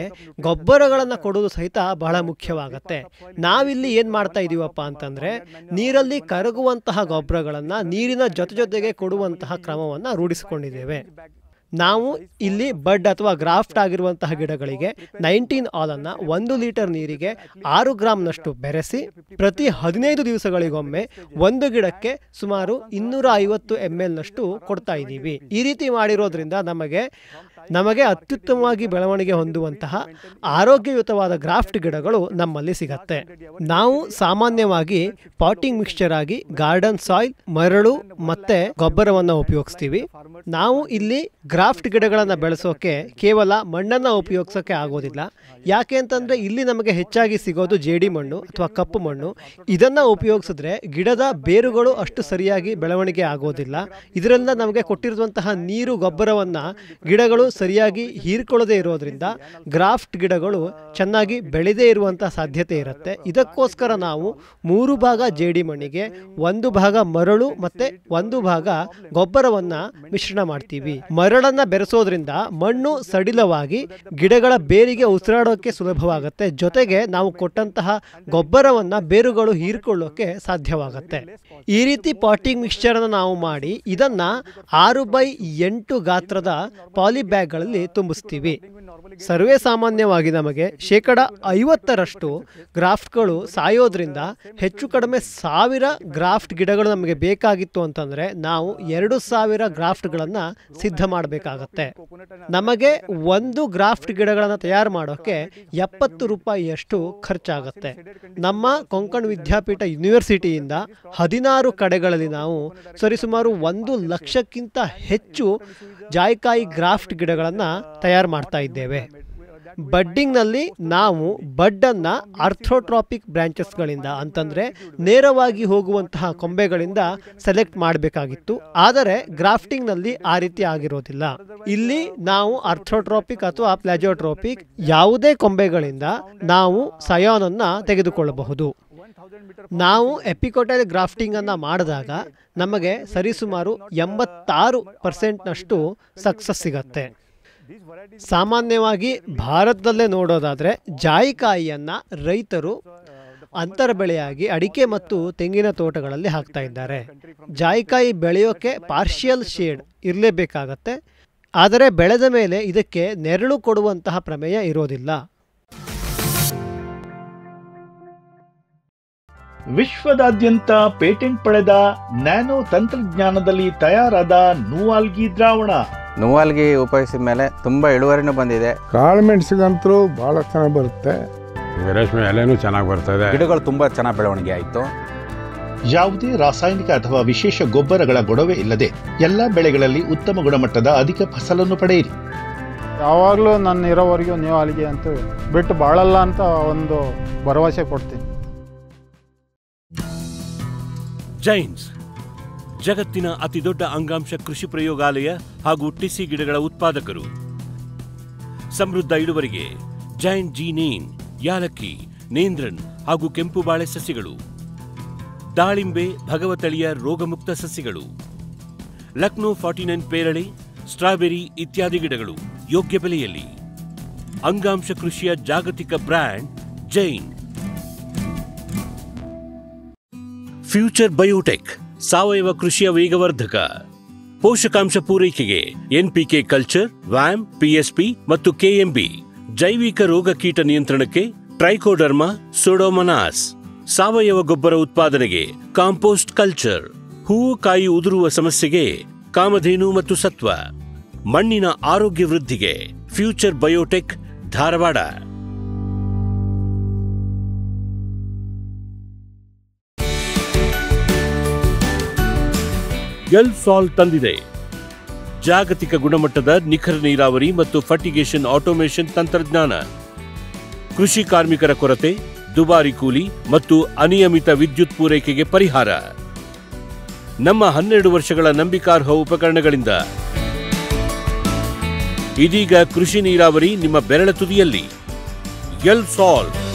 ಗೊಬ್ಬರಗಳನ್ನು ಕೊಡೋದು ಸಹಿತ ಬಹಳ ಮುಖ್ಯವಾಗತ್ತೆ. ನಾವಿಲ್ಲಿ ಏನು ಮಾಡ್ತಾ ಇದೀವಪ್ಪ ಅಂತಂದ್ರೆ ನೀರಲ್ಲಿ ಕರಗುವಂತಹ ಗೊಬ್ಬರಗಳನ್ನು ನೀರಿನ ಜೊತೆ ಜೊತೆಗೆ ಕೊಡುವಂತಹ ಕ್ರಮವನ್ನು ರೂಢಿಸಿಕೊಂಡಿದ್ದೇವೆ. ನಾವು ಇಲ್ಲಿ ಬಡ್ ಅಥವಾ ಗ್ರಾಫ್ಟ್ ಆಗಿರುವಂತಹ ಗಿಡಗಳಿಗೆ ನೈನ್ಟೀನ್ ಆಲನ್ನು ಒಂದು ಲೀಟರ್ ನೀರಿಗೆ ಆರು ಗ್ರಾಮ್ನಷ್ಟು ಬೆರೆಸಿ ಪ್ರತಿ ಹದಿನೈದು ದಿವಸಗಳಿಗೊಮ್ಮೆ ಒಂದು ಗಿಡಕ್ಕೆ ಸುಮಾರು ಇನ್ನೂರ ಐವತ್ತು ಎಂ ಎಲ್ನಷ್ಟು ಕೊಡ್ತಾ ಇದ್ದೀವಿ. ಈ ರೀತಿ ಮಾಡಿರೋದ್ರಿಂದ ನಮಗೆ ನಮಗೆ ಅತ್ಯುತ್ತಮವಾಗಿ ಬೆಳವಣಿಗೆ ಹೊಂದುವಂತಹ ಆರೋಗ್ಯಯುತವಾದ ಗ್ರಾಫ್ಟ್ ಗಿಡಗಳು ನಮ್ಮಲ್ಲಿ ಸಿಗತ್ತೆ. ನಾವು ಸಾಮಾನ್ಯವಾಗಿ ಪಾಟಿಂಗ್ ಮಿಕ್ಸ್ಚರ್ ಆಗಿ ಗಾರ್ಡನ್ ಸಾಯಿಲ್, ಮರಳು ಮತ್ತೆ ಗೊಬ್ಬರವನ್ನು ಉಪಯೋಗಿಸ್ತೀವಿ. ನಾವು ಇಲ್ಲಿ ಗ್ರಾಫ್ಟ್ ಗಿಡಗಳನ್ನು ಬೆಳೆಸೋಕೆ ಕೇವಲ ಮಣ್ಣನ್ನು ಉಪಯೋಗಿಸೋಕೆ ಆಗೋದಿಲ್ಲ. ಯಾಕೆ ಅಂತಂದ್ರೆ ಇಲ್ಲಿ ನಮಗೆ ಹೆಚ್ಚಾಗಿ ಸಿಗೋದು ಜೇಡಿ ಮಣ್ಣು ಅಥವಾ ಕಪ್ಪು ಮಣ್ಣು. ಇದನ್ನ ಉಪಯೋಗಿಸಿದ್ರೆ ಗಿಡದ ಬೇರುಗಳು ಅಷ್ಟು ಸರಿಯಾಗಿ ಬೆಳವಣಿಗೆ ಆಗೋದಿಲ್ಲ. ಇದರಿಂದ ನಮಗೆ ಕೊಟ್ಟಿರುವಂತಹ ನೀರು, ಗೊಬ್ಬರವನ್ನು ಗಿಡಗಳು ಸರಿಯಾಗಿ ಹೀರ್ಕೊಳ್ಳದೆ ಇರೋದ್ರಿಂದ ಗ್ರಾಫ್ಟ್ ಗಿಡಗಳು ಚೆನ್ನಾಗಿ ಬೆಳೆದೇ ಇರುವಂತಹ ಸಾಧ್ಯತೆ ಇರುತ್ತೆ. ಇದಕ್ಕೋಸ್ಕರ ನಾವು ಮೂರು ಭಾಗ ಜೇಡಿ ಮಣ್ಣಿಗೆ, ಒಂದು ಭಾಗ ಮರಳು ಮತ್ತೆ ಒಂದು ಭಾಗ ಗೊಬ್ಬರವನ್ನ ಮಿಶ್ರಣ ಮಾಡ್ತೀವಿ. ಮರಳನ್ನ ಬೆರೆಸೋದ್ರಿಂದ ಮಣ್ಣು ಸಡಿಲವಾಗಿ ಗಿಡಗಳ ಬೇರಿಗೆ ಉಸಿರಾಡೋಕೆ ಸುಲಭವಾಗುತ್ತೆ. ಜೊತೆಗೆ ನಾವು ಕೊಟ್ಟಂತಹ ಗೊಬ್ಬರವನ್ನ ಬೇರುಗಳು ಹೀರ್ಕೊಳ್ಳೋಕೆ ಸಾಧ್ಯವಾಗುತ್ತೆ. ಈ ರೀತಿ ಪಾಟಿಂಗ್ ಮಿಕ್ಸ್ಚರ್ ನಾವು ಮಾಡಿ ಇದನ್ನ ಆರು ಬೈ ಎಂಟು ಗಾತ್ರದ ಪಾಲಿ ಬ್ಯಾಗ್ಗಳಲ್ಲಿ ತುಂಬಿಸ್ತೀವಿ. ಸರ್ವೇ ಸಾಮಾನ್ಯವಾಗಿ ನಮಗೆ ಶೇಕಡ ಐವತ್ತರಷ್ಟು ಗ್ರಾಫ್ಟ್ಗಳು ಸಾಯೋದ್ರಿಂದ ಹೆಚ್ಚು ಕಡಿಮೆ ಸಾವಿರ ಗ್ರಾಫ್ಟ್ ಗಿಡಗಳು ನಮಗೆ ಬೇಕಾಗಿತ್ತು ಅಂತಂದರೆ ನಾವು ಎರಡು ಸಾವಿರ ಗ್ರಾಫ್ಟ್ಗಳನ್ನು ಸಿದ್ಧ ಮಾಡಬೇಕಾಗತ್ತೆ. ನಮಗೆ ಒಂದು ಗ್ರಾಫ್ಟ್ ಗಿಡಗಳನ್ನು ತಯಾರು ಮಾಡೋಕ್ಕೆ ಎಪ್ಪತ್ತು ರೂಪಾಯಿಯಷ್ಟು ಖರ್ಚಾಗುತ್ತೆ. ನಮ್ಮ ಕೊಂಕಣ್ ವಿದ್ಯಾಪೀಠ ಯೂನಿವರ್ಸಿಟಿಯಿಂದ ಹದಿನಾರು ಕಡೆಗಳಲ್ಲಿ ನಾವು ಸರಿಸುಮಾರು ಒಂದು ಲಕ್ಷಕ್ಕಿಂತ ಹೆಚ್ಚು ಜಾಯಿಕಾಯಿ ಗ್ರಾಫ್ಟ್ ಗಿಡಗಳನ್ನು ತಯಾರು ಮಾಡ್ತಾ ಇದ್ದೇವೆ. ಬಡ್ಡಿಂಗ್ನಲ್ಲಿ ನಾವು ಬಡ್ಡನ್ನು ಅರ್ಥೋಟ್ರಾಪಿಕ್ ಬ್ರಾಂಚಸ್ಗಳಿಂದ ಅಂತಂದರೆ ನೇರವಾಗಿ ಹೋಗುವಂತಹ ಕೊಂಬೆಗಳಿಂದ ಸೆಲೆಕ್ಟ್ ಮಾಡಬೇಕಾಗಿತ್ತು. ಆದರೆ ಗ್ರಾಫ್ಟಿಂಗ್ನಲ್ಲಿ ಆ ರೀತಿ ಆಗಿರೋದಿಲ್ಲ. ಇಲ್ಲಿ ನಾವು ಅರ್ಥೋಟ್ರಾಪಿಕ್ ಅಥವಾ ಪ್ಲಾಜೋಟ್ರಾಪಿಕ್ ಯಾವುದೇ ಕೊಂಬೆಗಳಿಂದ ನಾವು ಸಯಾನನ್ನು ತೆಗೆದುಕೊಳ್ಳಬಹುದು. ನಾವು ಎಪಿಕೋಟೈಲ್ ಗ್ರಾಫ್ಟಿಂಗ್ ಅನ್ನ ಮಾಡಿದಾಗ ನಮಗೆ ಸರಿಸುಮಾರು ಎಂಬತ್ತಾರು ಪರ್ಸೆಂಟ್ನಷ್ಟು ಸಕ್ಸಸ್ ಸಿಗತ್ತೆ. ಸಾಮಾನ್ಯವಾಗಿ ಭಾರತದಲ್ಲೇ ನೋಡೋದಾದರೆ ಜಾಯಿಕಾಯಿಯನ್ನು ರೈತರು ಅಂತರ ಬೆಳೆಯಾಗಿ ಅಡಿಕೆ ಮತ್ತು ತೆಂಗಿನ ತೋಟಗಳಲ್ಲಿ ಹಾಕ್ತಾ ಇದ್ದಾರೆ. ಜಾಯಿಕಾಯಿ ಬೆಳೆಯೋಕ್ಕೆ ಪಾರ್ಷಿಯಲ್ ಶೇಡ್ ಇರಲೇಬೇಕಾಗತ್ತೆ. ಆದರೆ ಬೆಳೆದ ಮೇಲೆ ಇದಕ್ಕೆ ನೆರಳು ಕೊಡುವಂತಹ ಪ್ರಮೇಯ ಇರೋದಿಲ್ಲ. ವಿಶ್ವದಾದ್ಯಂತ ಪೇಟೆಂಟ್ ಪಡೆದ ನ್ಯಾನೋ ತಂತ್ರಜ್ಞಾನದಲ್ಲಿ ತಯಾರಾದ ನೂವಾಲ್ಗಿ ದ್ರಾವಣ. ನೂವಾಲ್ಗಿ ಉಪಯೋಗಿಸಿದ ಮೇಲೆ ತುಂಬ ಇಳುವರಿನೂ ಬಂದಿದೆ. ಕಾಳು ಮೆಣಸಿಗಂತರೂ ಭಾಳ ಚೆನ್ನಾಗಿ ಬರುತ್ತೆ. ರೇಷ್ಮೆ ಎಲೆನೂ ಚೆನ್ನಾಗಿ ಬರ್ತಾ ಇದೆ. ಗಿಡಗಳು ತುಂಬ ಚೆನ್ನಾಗಿ ಬೆಳವಣಿಗೆ ಆಯಿತು. ಯಾವುದೇ ರಾಸಾಯನಿಕ ಅಥವಾ ವಿಶೇಷ ಗೊಬ್ಬರಗಳ ಗೊಡವೆ ಇಲ್ಲದೆ ಎಲ್ಲ ಬೆಳೆಗಳಲ್ಲಿ ಉತ್ತಮ ಗುಣಮಟ್ಟದ ಅಧಿಕ ಫಸಲನ್ನು ಪಡೆಯಿರಿ. ಯಾವಾಗಲೂ ನನ್ನ ಇರೋವರೆಗೂ ನೀವು ಅಲ್ಲಿಗೆ ಅಂತ ಬಿಟ್ಟು ಬಾಳಲ್ಲ ಅಂತ ಒಂದು ಭರವಸೆ ಕೊಡ್ತೀನಿ. ಜೈನ್ಸ್, ಜಗತ್ತಿನ ಅತಿದೊಡ್ಡ ಅಂಗಾಂಶ ಕೃಷಿ ಪ್ರಯೋಗಾಲಯ ಹಾಗೂ ಟಿಸಿ ಗಿಡಗಳ ಉತ್ಪಾದಕರು. ಸಮೃದ್ಧ ಇಳುವರಿಗೆ ಜೈನ್ ಜಿ ನೇನ್ ಯಾಲಕ್ಕಿ, ನೇಂದ್ರನ್ ಹಾಗೂ ಕೆಂಪು ಬಾಳೆ ಸಸಿಗಳು. ದಾಳಿಂಬೆ, ಭಗವತಳಿಯ ರೋಗಮುಕ್ತ ಸಸಿಗಳು. ಲಕ್ನೋ ಫಾರ್ಟಿ ನೈನ್ ಪೇರಳೆ, ಸ್ಟ್ರಾಬೆರಿ ಇತ್ಯಾದಿ ಗಿಡಗಳು ಯೋಗ್ಯ ಬೆಲೆಯಲ್ಲಿ. ಅಂಗಾಂಶ ಕೃಷಿಯ ಜಾಗತಿಕ ಬ್ರ್ಯಾಂಡ್ ಜೈನ್. ಫ್ಯೂಚರ್ ಬಯೋಟೆಕ್, ಸಾವಯವ ಕೃಷಿಯ ವೇಗವರ್ಧಕ. ಪೋಷಕಾಂಶ ಪೂರೈಕೆಗೆ ಎನ್ಪಿಕೆ ಕಲ್ಚರ್, ವ್ಯಾಮ್ ಪಿಎಸ್ಪಿ ಮತ್ತು ಕೆಎಂಬಿ ಜೈವಿಕ ರೋಗ ಕೀಟ ನಿಯಂತ್ರಣಕ್ಕೆ ಟ್ರೈಕೋಡರ್ಮಾ ಸೊಡೋಮನಾಸ್. ಸಾವಯವ ಗೊಬ್ಬರ ಉತ್ಪಾದನೆಗೆ ಕಾಂಪೋಸ್ಟ್ ಕಲ್ಚರ್. ಹೂವು, ಕಾಯಿ ಉದುರುವ ಸಮಸ್ಯೆಗೆ ಕಾಮಧೇನು ಮತ್ತು ಸತ್ವ. ಮಣ್ಣಿನ ಆರೋಗ್ಯ ವೃದ್ಧಿಗೆ ಫ್ಯೂಚರ್ ಬಯೋಟೆಕ್ ಧಾರವಾಡ. ಎಲ್ ಸಾಲ್ ತಂದಿದೆ. ಜಾಗತಿಕ ಗುಣಮಟ್ಟದ ನಿಖರ ನೀರಾವರಿ ಮತ್ತು ಫರ್ಟಿಗೇಷನ್ ಆಟೋಮೇಷನ್ ತಂತ್ರಜ್ಞಾನ. ಕೃಷಿ ಕಾರ್ಮಿಕರ ಕೊರತೆ, ದುಬಾರಿ ಕೂಲಿ ಮತ್ತು ಅನಿಯಮಿತ ವಿದ್ಯುತ್ ಪೂರೈಕೆಗೆ ಪರಿಹಾರ. ನಮ್ಮ ಹನ್ನೆರಡು ವರ್ಷಗಳ ನಂಬಿಕಾರ್ಹ ಉಪಕರಣಗಳಿಂದ. ಇದೀಗ ಕೃಷಿ ನೀರಾವರಿ ನಿಮ್ಮ ಬೆರಳ ತುದಿಯಲ್ಲಿ. ಎಲ್ ಸಾಲ್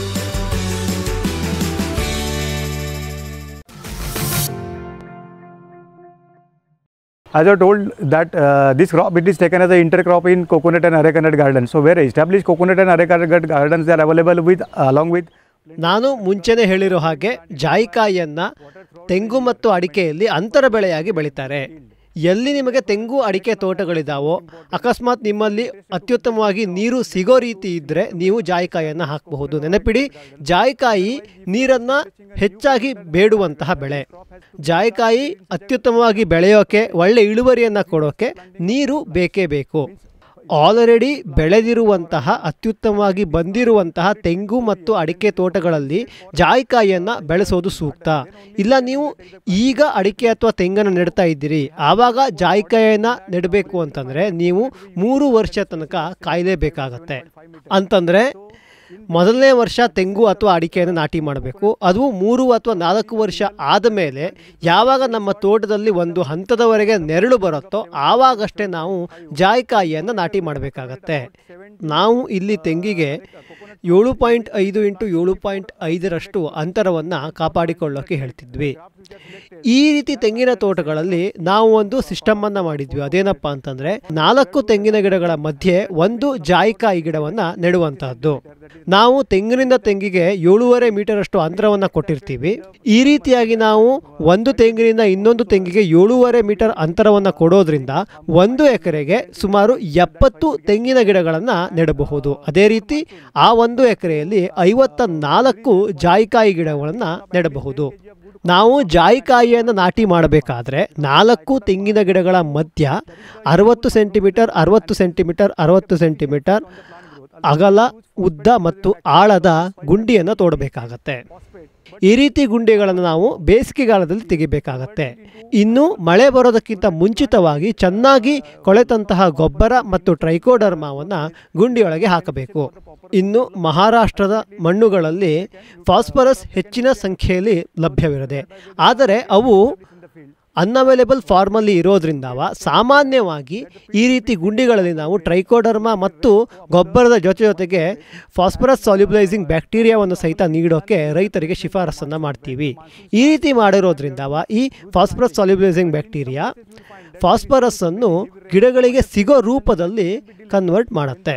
As I told that uh, this crop it is taken as an intercrop in coconut and arecanut garden. So where established coconut and arecanut gardens are available with along with ನಾನು ಮುಂಚೆನೇ ಹೇಳಿರೋ ಹಾಗೆ ಜಾಯಿಕಾಯಿಯನ್ನ ತೆಂಗು ಮತ್ತು ಅಡಿಕೆಯಲ್ಲಿ ಅಂತರ ಬೆಳೆಯಾಗಿ ಬೆಳೀತಾರೆ ಎಲ್ಲಿ ನಿಮಗೆ ತೆಂಗು ಅಡಿಕೆ ತೋಟಗಳಿದಾವೋ, ಅಕಸ್ಮಾತ್ ನಿಮ್ಮಲ್ಲಿ ಅತ್ಯುತ್ತಮವಾಗಿ ನೀರು ಸಿಗೋ ರೀತಿ ಇದ್ದರೆ ನೀವು ಜಾಯಿಕಾಯಿಯನ್ನು ಹಾಕಬಹುದು. ನೆನಪಿಡಿ, ಜಾಯಿಕಾಯಿ ನೀರನ್ನು ಹೆಚ್ಚಾಗಿ ಬೇಡುವಂತಹ ಬೆಳೆ. ಜಾಯಿಕಾಯಿ ಅತ್ಯುತ್ತಮವಾಗಿ ಬೆಳೆಯೋಕೆ, ಒಳ್ಳೆ ಇಳುವರಿಯನ್ನು ಕೊಡೋಕೆ ನೀರು ಬೇಕೇ ಬೇಕು. ಆಲ್ರೆಡಿ ಬೆಳೆದಿರುವಂತಹ, ಅತ್ಯುತ್ತಮವಾಗಿ ಬಂದಿರುವಂತಹ ತೆಂಗು ಮತ್ತು ಅಡಿಕೆ ತೋಟಗಳಲ್ಲಿ ಜಾಯಿಕಾಯಿಯನ್ನು ಬೆಳೆಸೋದು ಸೂಕ್ತ. ಇಲ್ಲ, ನೀವು ಈಗ ಅಡಿಕೆ ಅಥವಾ ತೆಂಗನ್ನು ನೆಡ್ತಾ ಇದ್ದೀರಿ. ಆವಾಗ ಜಾಯಿಕಾಯಿಯನ್ನು ನೆಡಬೇಕು ಅಂತಂದರೆ ನೀವು ಮೂರು ವರ್ಷ ತನಕ ಕಾಯಲೇಬೇಕಾಗತ್ತೆ. ಅಂತಂದರೆ ಮೊದಲನೇ ವರ್ಷ ತೆಂಗು ಅಥವಾ ಅಡಿಕೆಯನ್ನು ನಾಟಿ ಮಾಡಬೇಕು. ಅದು ಮೂರು ಅಥವಾ ನಾಲ್ಕು ವರ್ಷ ಆದ ಮೇಲೆ ಯಾವಾಗ ನಮ್ಮ ತೋಟದಲ್ಲಿ ಒಂದು ಹಂತದವರೆಗೆ ನೆರಳು ಬರುತ್ತೋ ಆವಾಗಷ್ಟೇ ನಾವು ಜಾಯಿಕಾಯಿಯನ್ನು ನಾಟಿ ಮಾಡಬೇಕಾಗತ್ತೆ. ನಾವು ಇಲ್ಲಿ ತೆಂಗಿಗೆ ಏಳು ಪಾಯಿಂಟ್ ಐದು ಇಂಟು ಏಳು ಪಾಯಿಂಟ್ ಐದರಷ್ಟು ಅಂತರವನ್ನು ಕಾಪಾಡಿಕೊಳ್ಳೋಕೆ ಹೇಳ್ತಿದ್ವಿ. ಈ ರೀತಿ ತೆಂಗಿನ ತೋಟಗಳಲ್ಲಿ ನಾವು ಒಂದು ಸಿಸ್ಟಮನ್ನು ಮಾಡಿದ್ವಿ. ಅದೇನಪ್ಪ ಅಂತಂದ್ರೆ ನಾಲ್ಕು ತೆಂಗಿನ ಗಿಡಗಳ ಮಧ್ಯೆ ಒಂದು ಜಾಯಿಕಾಯಿ ಗಿಡವನ್ನು ನೆಡುವಂತಹದ್ದು. ನಾವು ತೆಂಗಿನಿಂದ ತೆಂಗಿಗೆ ಏಳೂವರೆ ಮೀಟರ್ ಅಷ್ಟು ಅಂತರವನ್ನು ಕೊಟ್ಟಿರ್ತೀವಿ. ಈ ರೀತಿಯಾಗಿ ನಾವು ಒಂದು ತೆಂಗಿನಿಂದ ಇನ್ನೊಂದು ತೆಂಗಿಗೆ ಏಳೂವರೆ ಮೀಟರ್ ಅಂತರವನ್ನು ಕೊಡೋದ್ರಿಂದ ಒಂದು ಎಕರೆಗೆ ಸುಮಾರು ಎಪ್ಪತ್ತು ತೆಂಗಿನ ಗಿಡಗಳನ್ನು ನೆಡಬಹುದು. ಅದೇ ರೀತಿ ಆ ಒಂದು ಎಕರೆಯಲ್ಲಿ ಐವತ್ತ ನಾಲ್ಕು ಜಾಯಿಕಾಯಿ ಗಿಡಗಳನ್ನು ನೆಡಬಹುದು. ನಾವು ಜಾಯಿಕಾಯಿಯನ್ನು ನಾಟಿ ಮಾಡಬೇಕಾದ್ರೆ ನಾಲ್ಕು ತೆಂಗಿನ ಗಿಡಗಳ ಮಧ್ಯ ಅರವತ್ತು ಸೆಂಟಿಮೀಟರ್ ಅರವತ್ತು ಸೆಂಟಿಮೀಟರ್ ಅರವತ್ತು ಸೆಂಟಿಮೀಟರ್ ಅಗಲ, ಉದ್ದ ಮತ್ತು ಆಳದ ಗುಂಡಿಯನ್ನು ತೋಡಬೇಕಾಗತ್ತೆ. ಈ ರೀತಿ ಗುಂಡಿಗಳನ್ನು ನಾವು ಬೇಸಿಗೆಗಾಲದಲ್ಲಿ ತೆಗಿಬೇಕಾಗತ್ತೆ. ಇನ್ನು ಮಳೆ ಬರೋದಕ್ಕಿಂತ ಮುಂಚಿತವಾಗಿ ಚೆನ್ನಾಗಿ ಕೊಳೆತಂತಹ ಗೊಬ್ಬರ ಮತ್ತು ಟ್ರೈಕೋಡರ್ಮಾವನ್ನು ಗುಂಡಿಯೊಳಗೆ ಹಾಕಬೇಕು. ಇನ್ನು ಮಹಾರಾಷ್ಟ್ರದ ಮಣ್ಣುಗಳಲ್ಲಿ ಫಾಸ್ಫರಸ್ ಹೆಚ್ಚಿನ ಸಂಖ್ಯೆಯಲ್ಲಿ ಲಭ್ಯವಿರದೆ, ಆದರೆ ಅವು ಅನ್ಅವೈಲೇಬಲ್ ಫಾರ್ಮಲ್ಲಿ ಇರೋದ್ರಿಂದವ ಸಾಮಾನ್ಯವಾಗಿ ಈ ರೀತಿ ಗುಂಡಿಗಳಲ್ಲಿ ನಾವು ಟ್ರೈಕೋಡರ್ಮ ಮತ್ತು ಗೊಬ್ಬರದ ಜೊತೆ ಜೊತೆಗೆ ಫಾಸ್ಫರಸ್ ಸಾಲ್ಯುಬಲೈಸಿಂಗ್ ಬ್ಯಾಕ್ಟೀರಿಯಾವನ್ನು ಸಹಿತ ನೀಡೋಕ್ಕೆ ರೈತರಿಗೆ ಶಿಫಾರಸನ್ನು ಮಾಡ್ತೀವಿ. ಈ ರೀತಿ ಮಾಡಿರೋದ್ರಿಂದವ ಈ ಫಾಸ್ಫರಸ್ ಸಾಲ್ಯುಬಲೈಸಿಂಗ್ ಬ್ಯಾಕ್ಟೀರಿಯಾ ಫಾಸ್ಫರಸ್ಸನ್ನು ಗಿಡಗಳಿಗೆ ಸಿಗೋ ರೂಪದಲ್ಲಿ ಕನ್ವರ್ಟ್ ಮಾಡುತ್ತೆ.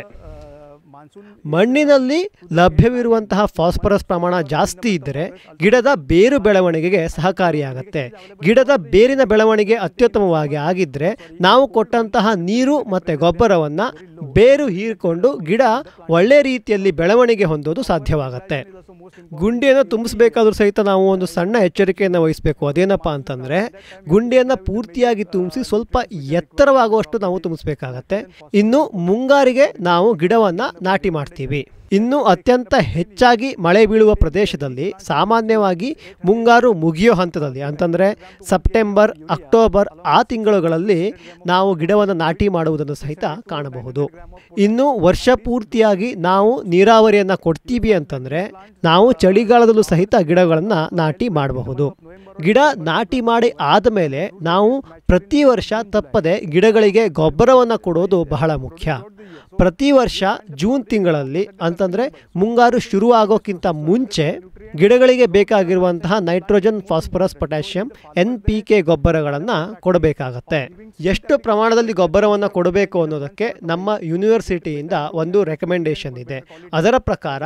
ಮಣ್ಣಿನಲ್ಲಿ ಲಭ್ಯವಿರುವಂತಹ ಫಾಸ್ಫರಸ್ ಪ್ರಮಾಣ ಜಾಸ್ತಿ ಇದ್ದರೆ ಗಿಡದ ಬೇರು ಬೆಳವಣಿಗೆಗೆ ಸಹಕಾರಿಯಾಗತ್ತೆ. ಗಿಡದ ಬೇರಿನ ಬೆಳವಣಿಗೆ ಅತ್ಯುತ್ತಮವಾಗಿ ಆಗಿದ್ದರೆ ನಾವು ಕೊಟ್ಟಂತಹ ನೀರು ಮತ್ತು ಗೊಬ್ಬರವನ್ನು ಬೇರು ಹೀರಿಕೊಂಡು ಗಿಡ ಒಳ್ಳೆ ರೀತಿಯಲ್ಲಿ ಬೆಳವಣಿಗೆ ಹೊಂದೋದು ಸಾಧ್ಯವಾಗತ್ತೆ. ಗುಂಡಿಯನ್ನು ತುಂಬಿಸಬೇಕಾದ್ರೂ ಸಹಿತ ನಾವು ಒಂದು ಸಣ್ಣ ಎಚ್ಚರಿಕೆಯನ್ನು ವಹಿಸಬೇಕು. ಅದೇನಪ್ಪ ಅಂತಂದರೆ ಗುಂಡಿಯನ್ನು ಪೂರ್ತಿಯಾಗಿ ತುಂಬಿಸಿ ಸ್ವಲ್ಪ ಎತ್ತರವಾಗುವಷ್ಟು ನಾವು ತುಂಬಿಸ್ಬೇಕಾಗತ್ತೆ. ಇನ್ನು ಮುಂಗಾರಿಗೆ ನಾವು ಗಿಡವನ್ನು ನಾಟಿ ಮಾಡ್ತೀವಿ. ಇನ್ನು ಅತ್ಯಂತ ಹೆಚ್ಚಾಗಿ ಮಳೆ ಬೀಳುವ ಪ್ರದೇಶದಲ್ಲಿ ಸಾಮಾನ್ಯವಾಗಿ ಮುಂಗಾರು ಮುಗಿಯೋ ಹಂತದಲ್ಲಿ, ಅಂತಂದರೆ ಸೆಪ್ಟೆಂಬರ್, ಅಕ್ಟೋಬರ್ ಆ ತಿಂಗಳುಗಳಲ್ಲಿ ನಾವು ಗಿಡವನ್ನು ನಾಟಿ ಮಾಡುವುದನ್ನು ಸಹಿತ ಕಾಣಬಹುದು. ಇನ್ನು ವರ್ಷ ಪೂರ್ತಿಯಾಗಿ ನಾವು ನೀರಾವರಿಯನ್ನು ಕೊಡ್ತೀವಿ ಅಂತಂದರೆ ನಾವು ಚಳಿಗಾಲದಲ್ಲೂ ಸಹಿತ ಗಿಡಗಳನ್ನು ನಾಟಿ ಮಾಡಬಹುದು. ಗಿಡ ನಾಟಿ ಮಾಡಿ ಆದಮೇಲೆ ನಾವು ಪ್ರತಿ ವರ್ಷ ತಪ್ಪದೆ ಗಿಡಗಳಿಗೆ ಗೊಬ್ಬರವನ್ನು ಕೊಡೋದು ಬಹಳ ಮುಖ್ಯ. ಪ್ರತಿ ವರ್ಷ ಜೂನ್ ತಿಂಗಳಲ್ಲಿ ಅಂತಂದರೆ ಮುಂಗಾರು ಶುರು ಆಗೋಕ್ಕಿಂತ ಮುಂಚೆ ಗಿಡಗಳಿಗೆ ಬೇಕಾಗಿರುವಂತಹ nitrogen, phosphorus, potassium, N P K ಗೊಬ್ಬರಗಳನ್ನು ಕೊಡಬೇಕಾಗತ್ತೆ. ಎಷ್ಟು ಪ್ರಮಾಣದಲ್ಲಿ ಗೊಬ್ಬರವನ್ನು ಕೊಡಬೇಕು ಅನ್ನೋದಕ್ಕೆ ನಮ್ಮ ಯೂನಿವರ್ಸಿಟಿಯಿಂದ ಒಂದು ರೆಕಮೆಂಡೇಶನ್ ಇದೆ. ಅದರ ಪ್ರಕಾರ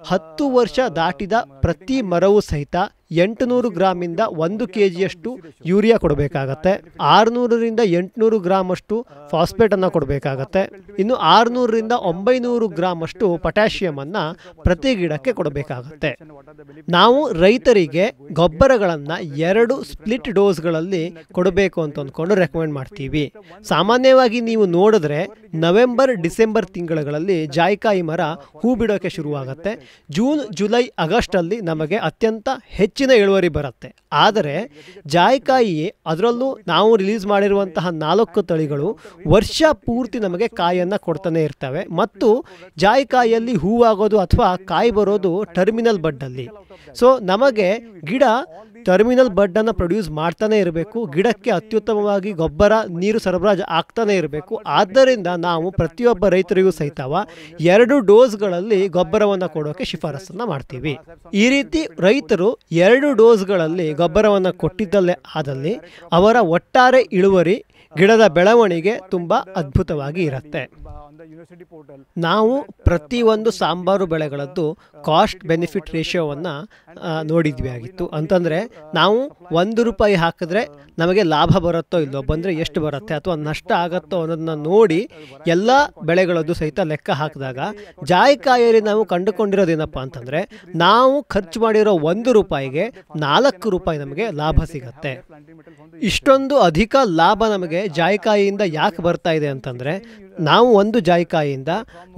ಹತ್ತು ವರ್ಷ ದಾಟಿದ ಪ್ರತಿ ಮರವು ಸಹಿತ ಎಂಟುನೂರು ಗ್ರಾಮಿಂದ ಒಂದು ಕೆ ಜಿಯಷ್ಟು ಯೂರಿಯಾ ಕೊಡಬೇಕಾಗತ್ತೆ. ಆರುನೂರರಿಂದ ಎಂಟುನೂರು ಗ್ರಾಮಷ್ಟು ಫಾಸ್ಫೇಟನ್ನು ಕೊಡಬೇಕಾಗತ್ತೆ. ಇನ್ನು ಆರುನೂರರಿಂದ ಒಂಬೈನೂರು ಗ್ರಾಮಷ್ಟು ಅಷ್ಟು ಪೊಟ್ಯಾಷಿಯಮ್ ಅನ್ನ ಪ್ರತಿ ಗಿಡಕ್ಕೆ ಕೊಡಬೇಕಾಗತ್ತೆ. ನಾವು ರೈತರಿಗೆ ಗೊಬ್ಬರಗಳನ್ನು ಎರಡು ಸ್ಪ್ಲಿಟ್ ಡೋಸ್ಗಳಲ್ಲಿ ಕೊಡಬೇಕು ಅಂತ ಅಂದ್ಕೊಂಡು ರೆಕಮೆಂಡ್ ಮಾಡ್ತೀವಿ. ಸಾಮಾನ್ಯವಾಗಿ ನೀವು ನೋಡಿದ್ರೆ ನವೆಂಬರ್, ಡಿಸೆಂಬರ್ ತಿಂಗಳುಗಳಲ್ಲಿ ಜಾಯ್ಕಾಯಿ ಮರ ಹೂ ಬಿಡೋಕೆ ಶುರುವಾಗುತ್ತೆ. ಜೂನ್, ಜುಲೈ, ಆಗಸ್ಟಲ್ಲಿ ನಮಗೆ ಅತ್ಯಂತ ಹೆಚ್ಚಿನ ಇಳುವರಿ ಬರುತ್ತೆ. ಆದರೆ ಜಾಯಿಕಾಯಿ ಅದರಲ್ಲೂ ನಾವು ರಿಲೀಸ್ ಮಾಡಿರುವಂತಹ ನಾಲ್ಕು ತಳಿಗಳು ವರ್ಷ ಪೂರ್ತಿ ನಮಗೆ ಕಾಯನ್ನು ಕೊಡ್ತಾನೆ ಇರ್ತವೆ. ಮತ್ತು ಜಾಯಿಕಾಯಿಯಲ್ಲಿ ಹೂವಾಗೋದು ಅಥವಾ ಕಾಯಿ ಬರೋದು ಟರ್ಮಿನಲ್ ಬಡ್ಡಲ್ಲಿ ಸೊ ನಮಗೆ ಗಿಡ ಟರ್ಮಿನಲ್ ಬಡ್ಡನ್ನು ಪ್ರೊಡ್ಯೂಸ್ ಮಾಡ್ತಾನೆ ಇರಬೇಕು, ಗಿಡಕ್ಕೆ ಅತ್ಯುತ್ತಮವಾಗಿ ಗೊಬ್ಬರ, ನೀರು ಸರಬರಾಜು ಆಗ್ತಾನೆ ಇರಬೇಕು. ಆದ್ದರಿಂದ ನಾವು ಪ್ರತಿಯೊಬ್ಬ ರೈತರಿಗೂ ಸಹಿತವ ಎರಡು ಡೋಸ್ಗಳಲ್ಲಿ ಗೊಬ್ಬರವನ್ನು ಕೊಡೋಕೆ ಶಿಫಾರಸನ್ನು ಮಾಡ್ತೀವಿ. ಈ ರೀತಿ ರೈತರು ಎರಡು ಡೋಸ್ಗಳಲ್ಲಿ ಗೊಬ್ಬರವನ್ನು ಕೊಟ್ಟಿದ್ದಲ್ಲೇ ಆದಲ್ಲಿ ಅವರ ಒಟ್ಟಾರೆ ಇಳುವರಿ, ಗಿಡದ ಬೆಳವಣಿಗೆ ತುಂಬ ಅದ್ಭುತವಾಗಿ ಇರುತ್ತೆ. ನಾವು ಪ್ರತಿಯೊಂದು ಸಾಂಬಾರು ಬೆಳೆಗಳದ್ದು ಕಾಸ್ಟ್ ಬೆನಿಫಿಟ್ ರೇಷಿಯೋವನ್ನು ನೋಡಿದ್ವಿ ಆಗಿತ್ತು. ಅಂತಂದರೆ ನಾವು ಒಂದು ರೂಪಾಯಿ ಹಾಕಿದ್ರೆ ನಮಗೆ ಲಾಭ ಬರುತ್ತೋ ಇಲ್ಲೋ ಬಂದರೆ ಎಷ್ಟು ಬರುತ್ತೆ ಅಥವಾ ನಷ್ಟ ಆಗುತ್ತೋ ಅನ್ನೋದನ್ನ ನೋಡಿ ಎಲ್ಲ ಬೆಳೆಗಳದ್ದು ಸಹಿತ ಲೆಕ್ಕ ಹಾಕಿದಾಗ ಜಾಯಿಕಾಯಲ್ಲಿ ನಾವು ಕಂಡುಕೊಂಡಿರೋದೇನಪ್ಪ ಅಂತಂದರೆ ನಾವು ಖರ್ಚು ಮಾಡಿರೋ ಒಂದು ರೂಪಾಯಿಗೆ ನಾಲ್ಕು ರೂಪಾಯಿ ನಮಗೆ ಲಾಭ ಸಿಗತ್ತೆ. ಇಷ್ಟೊಂದು ಅಧಿಕ ಲಾಭ ನಮಗೆ ಜಾಯಿಕಾಯಿಯಿಂದ ಯಾಕೆ ಬರ್ತಾ ಇದೆ ಅಂತಂದರೆ ನಾವು ಒಂದು ಜಾಯಿಕಾಯಿಯಿಂದ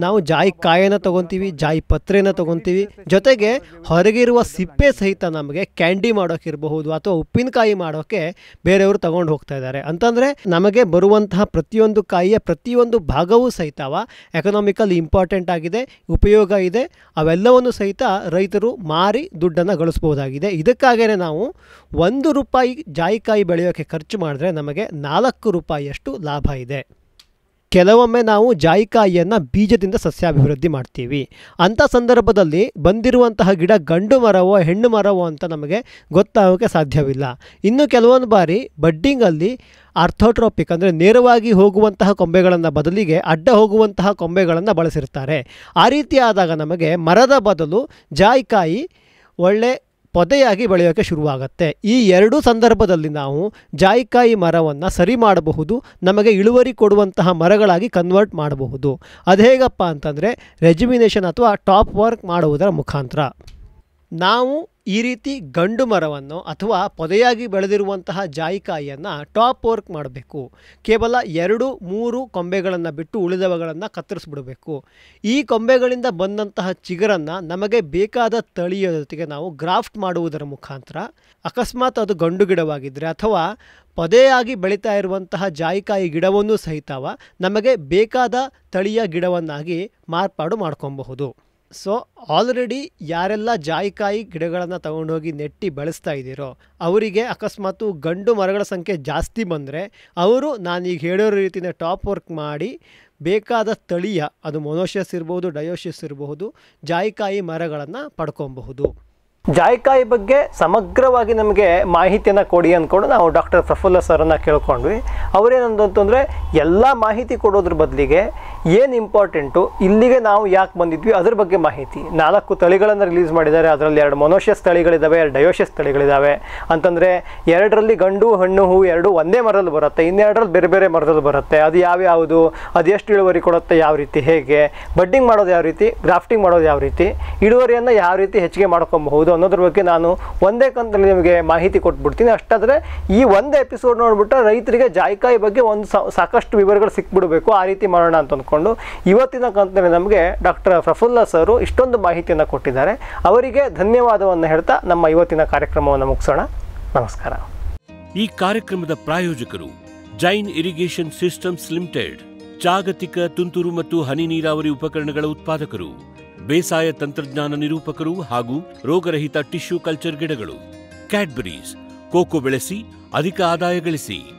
ನಾವು ಜಾಯಿಕಾಯನ್ನು ತಗೊಂತೀವಿ ಜಾಯಿ ಪತ್ರೆನ ತಗೊತೀವಿ. ಜೊತೆಗೆ ಹೊರಗಿರುವ ಸಿಪ್ಪೆ ಸಹಿತ ನಮಗೆ ಕ್ಯಾಂಡಿ ಮಾಡೋಕ್ಕಿರಬಹುದು ಅಥವಾ ಉಪ್ಪಿನಕಾಯಿ ಮಾಡೋಕ್ಕೆ ಬೇರೆಯವರು ತಗೊಂಡು ಹೋಗ್ತಾ ಇದ್ದಾರೆ. ಅಂತಂದರೆ ನಮಗೆ ಬರುವಂತಹ ಪ್ರತಿಯೊಂದು ಕಾಯಿಯ ಪ್ರತಿಯೊಂದು ಭಾಗವೂ ಸಹಿತವ ಎಕನಾಮಿಕಲ್ ಇಂಪಾರ್ಟೆಂಟ್ ಆಗಿದೆ, ಉಪಯೋಗ ಇದೆ. ಅವೆಲ್ಲವನ್ನು ಸಹಿತ ರೈತರು ಮಾರಿ ದುಡ್ಡನ್ನು ಗಳಿಸ್ಬೋದಾಗಿದೆ ಇದಕ್ಕಾಗೇ ನಾವು ಒಂದು ರೂಪಾಯಿ ಜಾಯಿಕಾಯಿ ಬೆಳೆಯೋಕ್ಕೆ ಖರ್ಚು ಮಾಡಿದ್ರೆ ನಮಗೆ ನಾಲ್ಕು ರೂಪಾಯಿಯಷ್ಟು ಲಾಭ ಇದೆ. ಕೆಲವೊಮ್ಮೆ ನಾವು ಜಾಯಿಕಾಯಿಯನ್ನು ಬೀಜದಿಂದ ಸಸ್ಯಾಭಿವೃದ್ಧಿ ಮಾಡ್ತೀವಿ. ಅಂಥ ಸಂದರ್ಭದಲ್ಲಿ ಬಂದಿರುವಂತಹ ಗಿಡ ಗಂಡು ಮರವೋ, ಹೆಣ್ಣು ಮರವೋ ಅಂತ ನಮಗೆ ಗೊತ್ತಾಗೋಕ್ಕೆ ಸಾಧ್ಯವಿಲ್ಲ. ಇನ್ನು ಕೆಲವೊಂದು ಬಾರಿ ಬಡ್ಡಿಂಗಲ್ಲಿ ಆರ್ಥೋಟ್ರೋಪಿಕ್ ಅಂದರೆ ನೇರವಾಗಿ ಹೋಗುವಂತಹ ಕೊಂಬೆಗಳನ್ನು ಬದಲಿಗೆ ಅಡ್ಡ ಹೋಗುವಂತಹ ಕೊಂಬೆಗಳನ್ನು ಬಳಸಿರ್ತಾರೆ. ಆ ರೀತಿಯಾದಾಗ ನಮಗೆ ಮರದ ಬದಲು ಜಾಯಿಕಾಯಿ ಒಳ್ಳೆ ಪೊದೆಯಾಗಿ ಬೆಳೆಯೋಕ್ಕೆ ಶುರುವಾಗುತ್ತೆ. ಈ ಎರಡೂ ಸಂದರ್ಭದಲ್ಲಿ ನಾವು ಜಾಯಿಕಾಯಿ ಮರವನ್ನು ಸರಿ ಮಾಡಬಹುದು, ನಮಗೆ ಇಳುವರಿ ಕೊಡುವಂತಹ ಮರಗಳಾಗಿ ಕನ್ವರ್ಟ್ ಮಾಡಬಹುದು. ಅದು ಹೇಗಪ್ಪ ಅಂತಂದರೆ ರೆಜಿಮಿನೇಷನ್ ಅಥವಾ ಟಾಪ್ ವರ್ಕ್ ಮಾಡುವುದರ ಮುಖಾಂತರ. ನಾವು ಈ ರೀತಿ ಗಂಡು ಮರವನ್ನು ಅಥವಾ ಪೊದೆಯಾಗಿ ಬೆಳೆದಿರುವಂತಹ ಜಾಯಿಕಾಯಿಯನ್ನು ಟಾಪ್ ವರ್ಕ್ ಮಾಡಬೇಕು. ಕೇವಲ ಎರಡು, ಮೂರು ಕೊಂಬೆಗಳನ್ನು ಬಿಟ್ಟು ಉಳಿದವುಗಳನ್ನು ಕತ್ತರಿಸ್ಬಿಡಬೇಕು. ಈ ಕೊಂಬೆಗಳಿಂದ ಬಂದಂತಹ ಚಿಗರನ್ನು ನಮಗೆ ಬೇಕಾದ ತಳಿಯ ಜೊತೆಗೆ ನಾವು ಗ್ರಾಫ್ಟ್ ಮಾಡುವುದರ ಮುಖಾಂತರ, ಅಕಸ್ಮಾತ್ ಅದು ಗಂಡು ಗಿಡವಾಗಿದ್ದರೆ ಅಥವಾ ಪೊದೆಯಾಗಿ ಬೆಳೀತಾ ಇರುವಂತಹ ಜಾಯಿಕಾಯಿ ಗಿಡವನ್ನು ಸಹಿತವ ನಮಗೆ ಬೇಕಾದ ತಳಿಯ ಗಿಡವನ್ನಾಗಿ ಮಾರ್ಪಾಡು ಮಾಡ್ಕೊಬಹುದು. ಸೊ ಆಲ್ರೆಡಿ ಯಾರೆಲ್ಲ ಜಾಯಿಕಾಯಿ ಗಿಡಗಳನ್ನು ತಗೊಂಡೋಗಿ ನೆಟ್ಟಿ ಬೆಳೆಸ್ತಾ ಇದ್ದೀರೋ, ಅವರಿಗೆ ಅಕಸ್ಮಾತು ಗಂಡು ಮರಗಳ ಸಂಖ್ಯೆ ಜಾಸ್ತಿ ಬಂದರೆ ಅವರು ನಾನೀಗ ಹೇಳೋ ರೀತಿಯ ಟಾಪ್ ವರ್ಕ್ ಮಾಡಿ ಬೇಕಾದ ತಳಿಯ, ಅದು ಮೊನೋಷಿಯಸ್ ಇರ್ಬೋದು, ಡಯೋಷಿಯಸ್ ಇರಬಹುದು ಜಾಯಿಕಾಯಿ ಮರಗಳನ್ನು ಪಡ್ಕೊಬಹುದು. ಜಾಯಿಕಾಯಿ ಬಗ್ಗೆ ಸಮಗ್ರವಾಗಿ ನಮಗೆ ಮಾಹಿತಿಯನ್ನು ಕೊಡಿ ಅಂದ್ಕೊಂಡು ನಾವು ಡಾಕ್ಟರ್ ಪ್ರಫುಲ್ಲ ಸರನ್ನು ಕೇಳ್ಕೊಂಡ್ವಿ. ಅವರೇನಂದು ಅಂತಂದರೆ, ಎಲ್ಲ ಮಾಹಿತಿ ಕೊಡೋದ್ರ ಬದಲಿಗೆ ಏನು ಇಂಪಾರ್ಟೆಂಟು, ಇಲ್ಲಿಗೆ ನಾವು ಯಾಕೆ ಬಂದಿದ್ವಿ, ಅದ್ರ ಬಗ್ಗೆ ಮಾಹಿತಿ. ನಾಲ್ಕು ತಳಿಗಳನ್ನು ರಿಲೀಸ್ ಮಾಡಿದ್ದಾರೆ. ಅದರಲ್ಲಿ ಎರಡು ಮೊನೋಷಿಯಸ್ ತಳಿಗಳಿದ್ದಾವೆ ಎರಡು ಡಯೋಷಿಯಸ್ ತಳಿಗಳಿದ್ದಾವೆ ಅಂತಂದರೆ, ಎರಡರಲ್ಲಿ ಗಂಡು, ಹಣ್ಣು ಹೂವು ಎರಡು ಒಂದೇ ಮರದಲ್ಲಿ ಬರುತ್ತೆ. ಇನ್ನೆರಡರಲ್ಲಿ ಬೇರೆ ಬೇರೆ ಮರದಲ್ಲಿ ಬರುತ್ತೆ. ಅದು ಯಾವ್ಯಾವುದು, ಅದು ಎಷ್ಟು ಇಳುವರಿ ಕೊಡುತ್ತೆ, ಯಾವ ರೀತಿ, ಹೇಗೆ, ಬಡ್ಡಿಂಗ್ ಮಾಡೋದು ಯಾವ ರೀತಿ, ಗ್ರಾಫ್ಟಿಂಗ್ ಮಾಡೋದು ಯಾವ ರೀತಿ, ಇಳುವರಿಯನ್ನು ಯಾವ ರೀತಿ ಹೆಚ್ಚಿಗೆ ಮಾಡ್ಕೊಬಹುದು ಅನ್ನೋದ್ರ ಬಗ್ಗೆ ನಾನು ಒಂದೇ ಕಂತಲ್ಲಿ ನಿಮಗೆ ಮಾಹಿತಿ ಕೊಟ್ಬಿಡ್ತೀನಿ. ಅಷ್ಟಾದರೆ ಈ ಒಂದು ಎಪಿಸೋಡ್ ನೋಡ್ಬಿಟ್ರೆ ರೈತರಿಗೆ ಜಾಯಿಕಾಯಿ ಬಗ್ಗೆ ಒಂದು ಸಾಕಷ್ಟು ವಿವರಗಳು ಸಿಕ್ಬಿಡಬೇಕು. ಆ ರೀತಿ ಮಾಡೋಣ ಅಂತ ಅಂದ್ಕೊಂಡು ಇವತ್ತಿನ ಕಂತಲ್ಲಿ ನಮಗೆ ಡಾಕ್ಟರ್ ಪ್ರಫುಲ್ಲ ಸರ್ ಇಷ್ಟೊಂದು ಮಾಹಿತಿಯನ್ನು ಕೊಟ್ಟಿದ್ದಾರೆ. ಅವರಿಗೆ ಧನ್ಯವಾದವನ್ನು ಹೇಳ್ತಾ ನಮ್ಮ ಇವತ್ತಿನ ಕಾರ್ಯಕ್ರಮವನ್ನು ಮುಗಿಸೋಣ. ನಮಸ್ಕಾರ. ಈ ಕಾರ್ಯಕ್ರಮದ ಪ್ರಾಯೋಜಕರು ಜೈನ್ ಇರಿಗೇಷನ್ ಸಿಸ್ಟಮ್ಸ್ ಲಿಮಿಟೆಡ್, ಜಾಗತಿಕ ತುಂತುರು ಮತ್ತು ಹನಿ ನೀರಾವರಿ ಉಪಕರಣಗಳ ಉತ್ಪಾದಕರು ಬೇಸಾಯ ತಂತ್ರಜ್ಞಾನ ನಿರೂಪಕರು ಹಾಗೂ ರೋಗರಹಿತ ಟಿಶ್ಯೂ ಕಲ್ಚರ್ ಗಿಡಗಳು. ಕ್ಯಾಡ್ಬರೀಸ್ ಕೋಕೋ ಬೆಳೆಸಿ ಅಧಿಕ ಆದಾಯ ಗಳಿಸಿ.